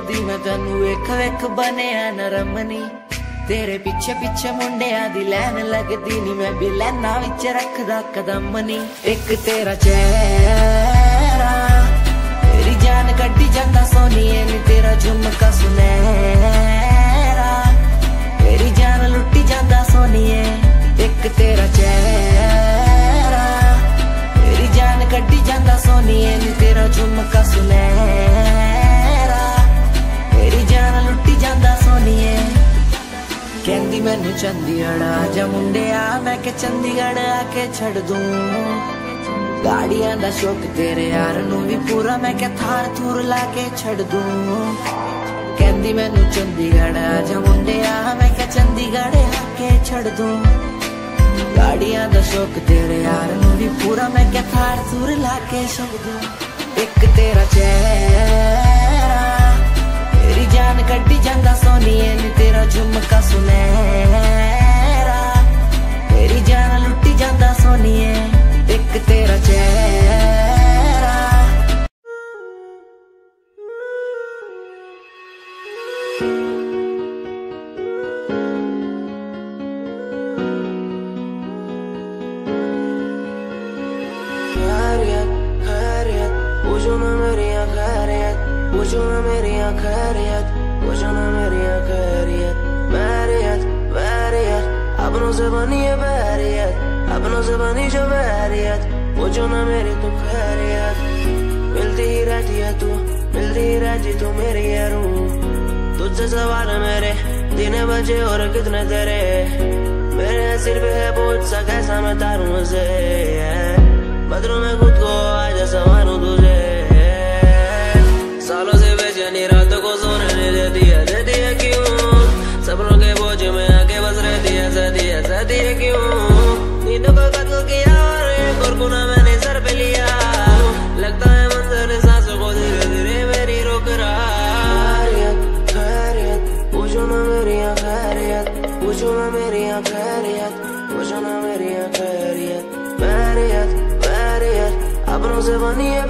S21: ਸੋਹਣੀ ਮੈਂ ਤੈਨੂੰ ਵੇਖ ਵੇਖ ਬਣਿਆ ਨਰਮਨੀ ਤੇਰੇ ਪਿੱਛੇ ਪਿੱਛੇ ਮੁੰਡਿਆਂ ਦੀ ਲੈਣ ਲੱਗਦੀ ਨੀ। ਮੈਂ ਵੀ ਲੈਣਾ ਵਿੱਚ ਰੱਖਦਾ ਕਦਮ ਨੀ। ਇੱਕ ਤੇਰਾ ਚਿਹਰਾ, ਤੇਰੀ ਜਾਨ ਕੱਢੀ ਜਾਂਦਾ ਸੋਨੀਏ ਨੀ। ਤੇਰਾ ਝੁਮਕਾ ਸੁਨਹਿਰਾ, ਤੇਰੀ ਜਾਨ ਲੁੱਟੀ ਜਾਂਦਾ ਸੋਨੀਏ। ਇੱਕ ਤੇਰਾ ਚਿਹਰਾ, ਤੇਰੀ ਜਾਨ ਕੱਢੀ ਜਾਂਦਾ ਸੋਨੀਏ ਨੀ। ਤੇਰਾ ਝੁਮਕਾ ਸੁਨਹਿਰਾ। ਤੇਰੀ ਜਾਨ ਲੁੱਟੀ ਜਾਂਦਾ ਸੋਨੀਏ। ਕਹਿੰਦੀ ਮੈਨੂੰ ਚੰਡੀਗੜ੍ਹ ਆ ਜਾ ਮੁੰਡਿਆ ਮੈਂ ਕਿ ਚੰਡੀਗੜ੍ਹ ਆ ਕੇ ਛੱਡ ਦੂੰ। ਗਾੜੀਆਂ ਦਾ ਸ਼ੌਕ ਤੇਰੇ ਯਾਰ ਨੂੰ ਵੀ ਪੂਰਾ, ਮੈਂ ਕਿ ਥਾਰ ਥੂਰ ਲਾ ਕੇ ਛੱਡ ਦੂੰ। ਕਹਿੰਦੀ ਮੈਨੂੰ ਚੰਡੀਗੜ੍ਹ ਆ ਜਾ ਮੁੰਡਿਆ ਮੈਂ ਕਿ ਚੰਡੀਗੜ੍ਹ ਆ ਕੇ ਛੱਡ ਦੂੰ। ਗਾੜੀਆਂ ਦਾ ਸ਼ੌਕ ਤੇਰੇ ਯਾਰ ਨੂੰ ਵੀ ਪੂਰਾ, ਮੈਂ ਕਿ ਥਾਰ ਥੂਰ ਲਾ ਕੇ ਛੱਡ ਦੂੰ। ਇੱਕ ਤੇਰਾ ਚਿਹਰਾ ਜਾਨ ਕੱਢੀ ਜਾਂਦਾ ਸੋਨੀਏ ਨੀ ਤੇਰਾ ਝੁਮਕਾ ਸੁਨਹਿਰਾ ਤੇਰੀ ਜਾਨ ਲੁੱਟੀ ਜਾਂਦਾ ਸੋਨੀਏ ਇੱਕ ਤੇਰਾ ਚਿਹਰਾ
S22: खैरियत खैरियत पूछो ना मेरी खैरियत अपनों से बनी है बैरियत अपनों से बनी जो बैरियत पूछो ना मेरी तू खैरियत मिलती ही रहती है तू मिलती ही रहती तू मेरी है रूह तुझसे सवाल है मेरे दिन बजे और कितने तेरे मेरे सिर पे है बोझ सा कैसा मैं तारूं उसे बदलू मैं खुद को आज संवारूं तुझे अपनों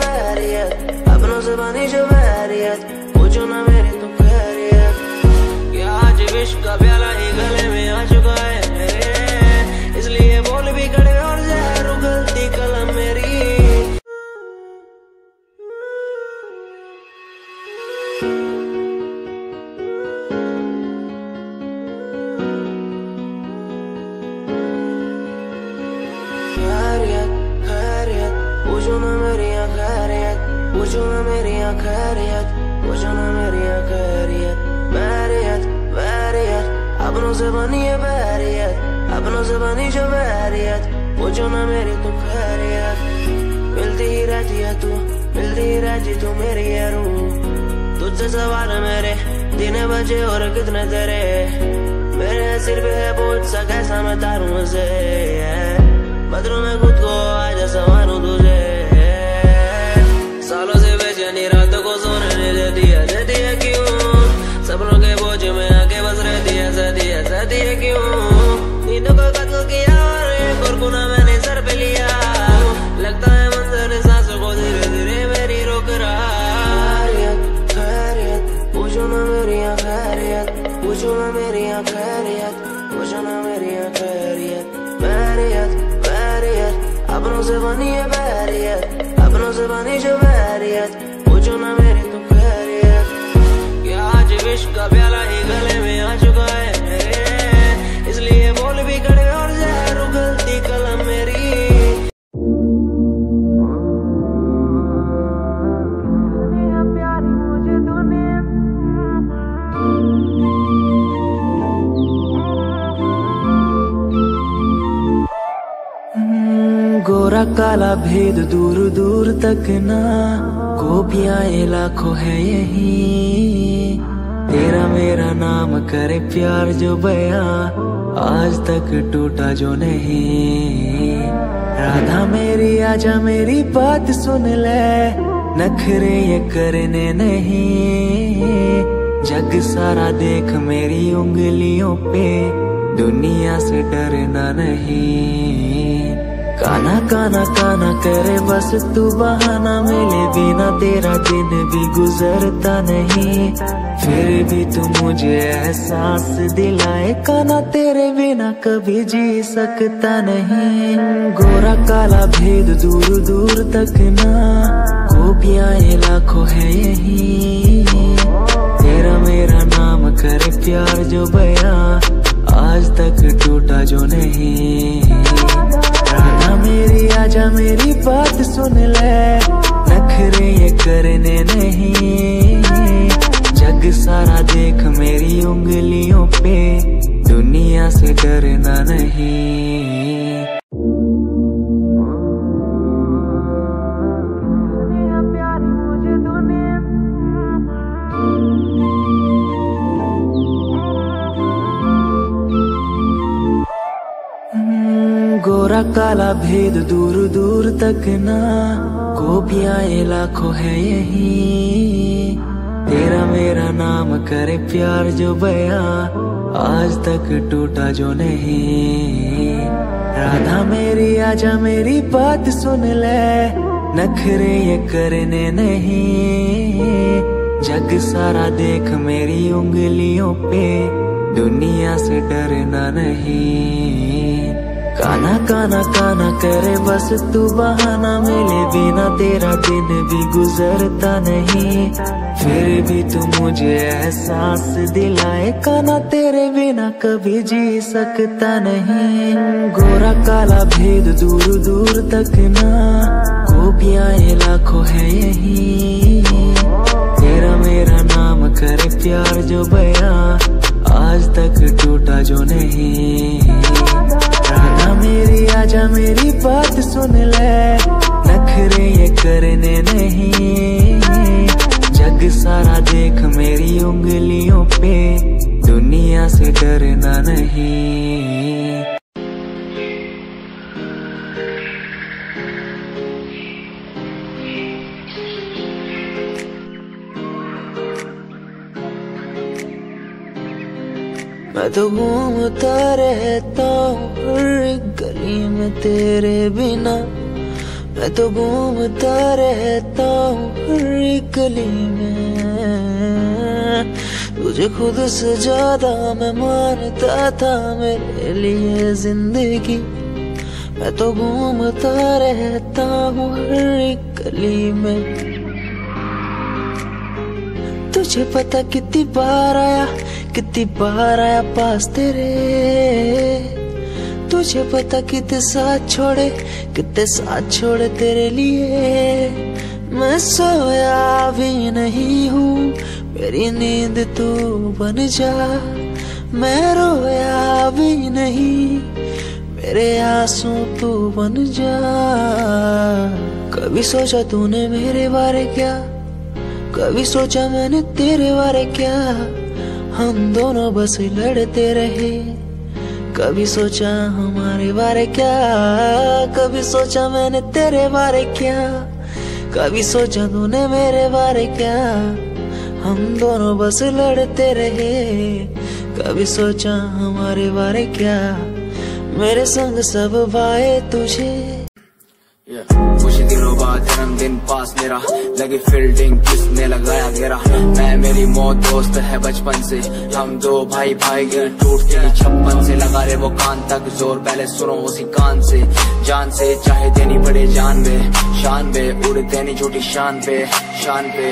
S22: पूछो ना मेरी तू खैरियत मिलती ही रहती है तू, मिलती ही रहती तू मेरी रूह। तुझसे सवाल मेरे, दिन बजे और कितने तेरे। मेरे सिर पे है बोझ सा कैसा मैं तारूं उसे बदलू मैं खुद को आज संवारूं तुझे सालों से बेचैनी रात
S17: गोरा काला भेद दूर दूर तक ना। गोपियाँ लाखों है यही। तेरा मेरा नाम करे प्यार जो बया। आज तक टूटा जो नहीं। राधा मेरी, आजा मेरी बात सुन ले। नखरे ये करने नहीं। जग सारा देख मेरी उंगलियों पे। दुनिया से डरना नहीं। काना काना काना करे, बस तू बहाना मिले बिना तेरा दिन भी गुजरता नहीं। फिर भी तू मुझे एहसास दिलाए काना तेरे बिना कभी जी सकता नहीं। गोरा, काला भेद दूर दूर तक ना। गोपियाँ ये लाखों है यही। तेरा मेरा नाम करे प्यार जो बया, आज तक टूटा जो नहीं। मेरी आजा मेरी बात सुन ले। नखरे ये करने नहीं। जग सारा देख मेरी उंगलियों पे। दुनिया से डरना नहीं। काला भेद दूर दूर तक ना। गोपियाँ ये लाखों है यही। तेरा मेरा नाम करे प्यार जो बया। आज तक टूटा जो नहीं। राधा मेरी, आजा मेरी बात सुन ले। नखरे ये करने नहीं। जग सारा देख मेरी उंगलियों पे। दुनिया से डरना नहीं। काना काना काना करे बस तू बहाना मिले बिना तेरा दिन भी गुजरता नहीं। फिर भी तू मुझे एहसास दिलाए, काना तेरे बिना कभी जी सकता नहीं। गोरा काला भेद दूर दूर तक ना, गोपियाँ ये लाखों है यही। तेरा मेरा नाम करे प्यार जो बया, आज तक टूटा जो नहीं। मेरी, आजा मेरी बात सुन ले। नखरे ये करने नहीं। जग सारा देख मेरी उंगलियों पे। दुनिया से डरना नहीं।
S22: मैं तो घूमता रहता हूँ गली में तेरे बिना। मैं तो घूमता रहता हूँ गली में। तुझे खुद से ज़्यादा मैं मानता था मेरे लिए ज़िंदगी।
S17: मैं तो घूमता रहता हूँ, हर गली में। तुझे पता कितनी बार आया, कितनी बार आया पास तेरे। तुझे पता कितने साथ छोड़े, कितने साथ छोड़े तेरे लिए। मैं सोया भी नहीं हूँ, मेरी नींद तू बन जा। मैं रोया भी नहीं, मेरे आँसू तू बन जा। कभी सोचा तूने मेरे बारे क्या? कभी सोचा मैंने तेरे बारे क्या? हम दोनों बस लड़ते रहे। कभी सोचा हमारे बारे क्या? कभी सोचा मैंने तेरे बारे क्या? कभी सोचा तूने मेरे बारे क्या? हम दोनों बस लड़ते रहे। कभी सोचा हमारे बारे क्या? मेरे संग सब भाए तुझे।
S23: कुछ दिनों बाद जन्मदिन पास मेरा। लगी फील्डिंग किसने लगाया घेरा? मैं, मेरी मौत दोस्त है बचपन से। हम दो भाई भाई गिर टूटते छप्पन से। लगा रहे वो कान तक ज़ोर, पहले सुनो उसी कान से। जान से, चाहे देनी पड़े जान बे शान बे उड़ देनी झूठी शान पे। शान पे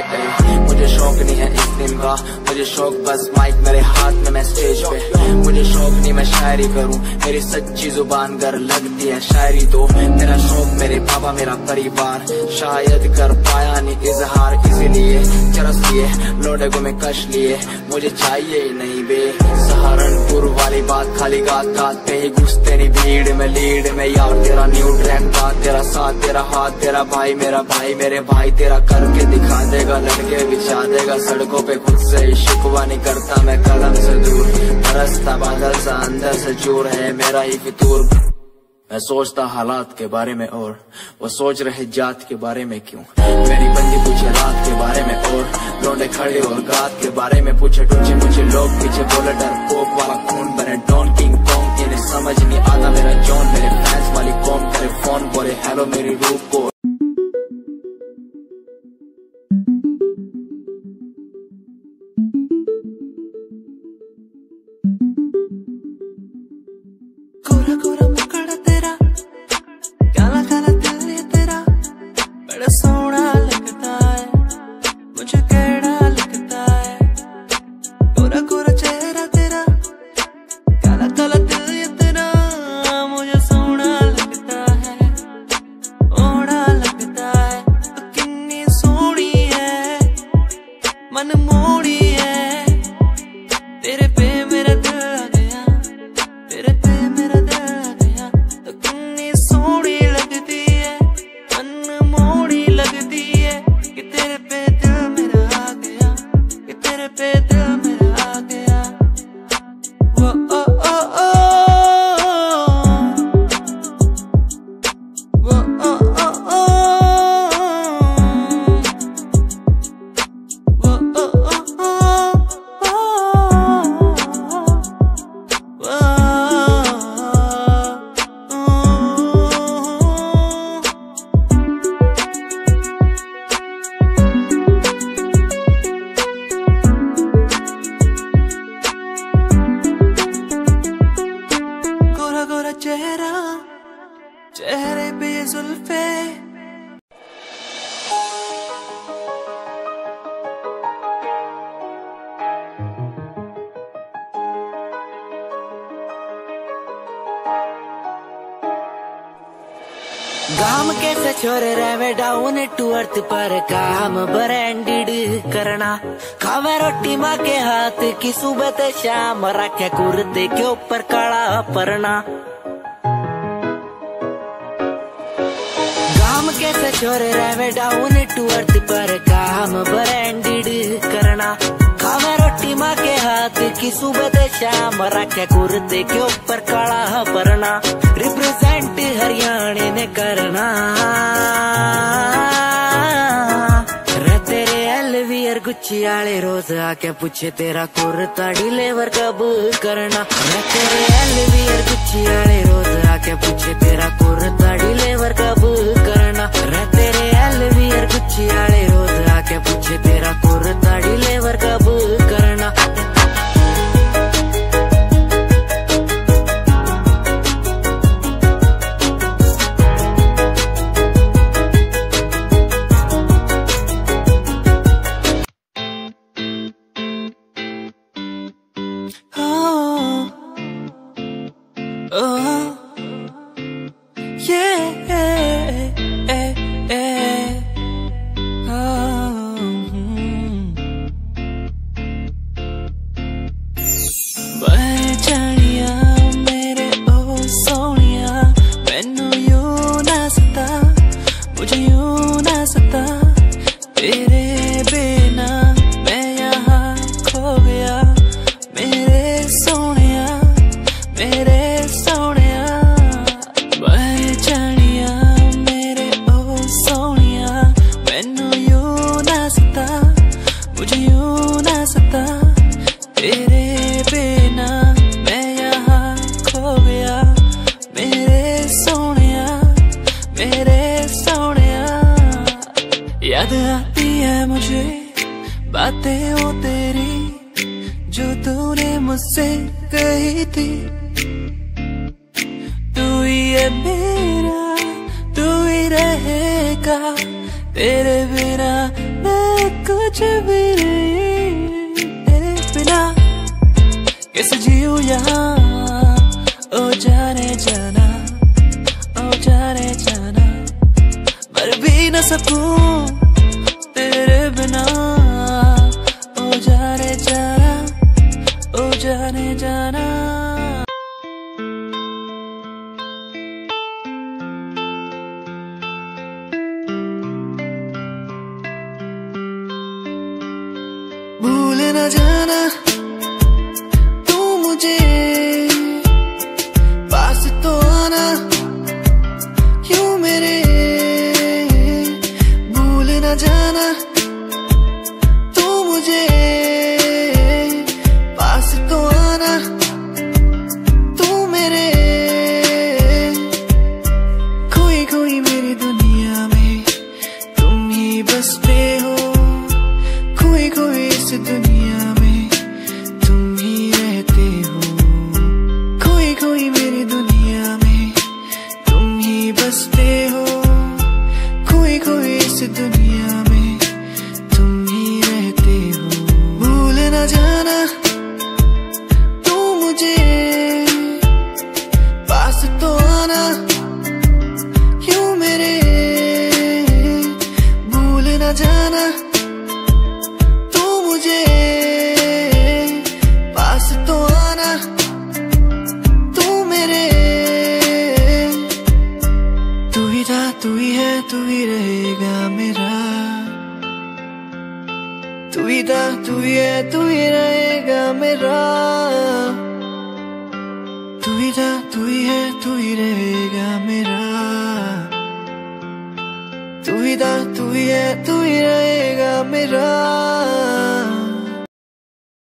S23: मुझे शौक नहीं है इस दिन का। मुझे शौक बस माइक मेरे हाथ में, मैं स्टेज पे। मुझे शौक नहीं मैं शायरी करूँ। मेरी सच्ची ज़ुबान घर लगती है शायरी तो। मेरा शौक मेरे बाबा मेरा परिवार। शायद कर पाया नहीं इजहार, इसीलिए चरस लिए लोडे को मैं कश लिए। मुझे चाहिए ही नहीं बे। सहारनपुर वाली बात खाली गात गात ही घुसते नहीं भीड़ में, लीड में। यार तेरा न्यू ट्रैक था, तेरा साथ, तेरा हाथ, तेरा भाई मेरा भाई, मेरे भाई तेरा करके दिखा देगा, लड़के बिछा देगा। सड़कों पे खुद से शिकवा नहीं करता मैं कलम से दूर। बरसता बादल सा अंदर से चूर है, मेरा ही फितूर। मैं सोचता हालात के बारे में और वो सोच रहे जात के बारे में क्यों? मेरी बंदी पूछे रात के बारे में और लौंडे खड़े और गात के बारे में पूछे, टूचे मुझे लोग पीछे बोले, डर कोक वाला खून बने, डॉन किंग कॉन्ग समझ नहीं आता मेरा जॉन, मेरे फैंस वाली कॉम करे फ़ोन बोले हेलो मेरी रूप को
S21: शाम रखे कुर्ते के ऊपर काला परना। गाम कैसे छोरे रहे डाउन टू अर्थ पर काम ब्रांडेड करना। खावे रोटी माँ के हाथ की सुबह ते शाम रखे कुर्ते के ऊपर काला परना। रिप्रेजेंट हरियाणा ने करना। गुच्ची आले रोज आके पूछे, तेरा कुर्ता डिलीवर कब करना? मैं तेरे एलवीयर गुच्ची आले रोज आके पूछे, तेरा कुर्ता डिलीवर कब करना? मैं तेरे एलवीयर गुच्ची आले रोज आके पूछे, तेरा कुर्ता डिलीवर कब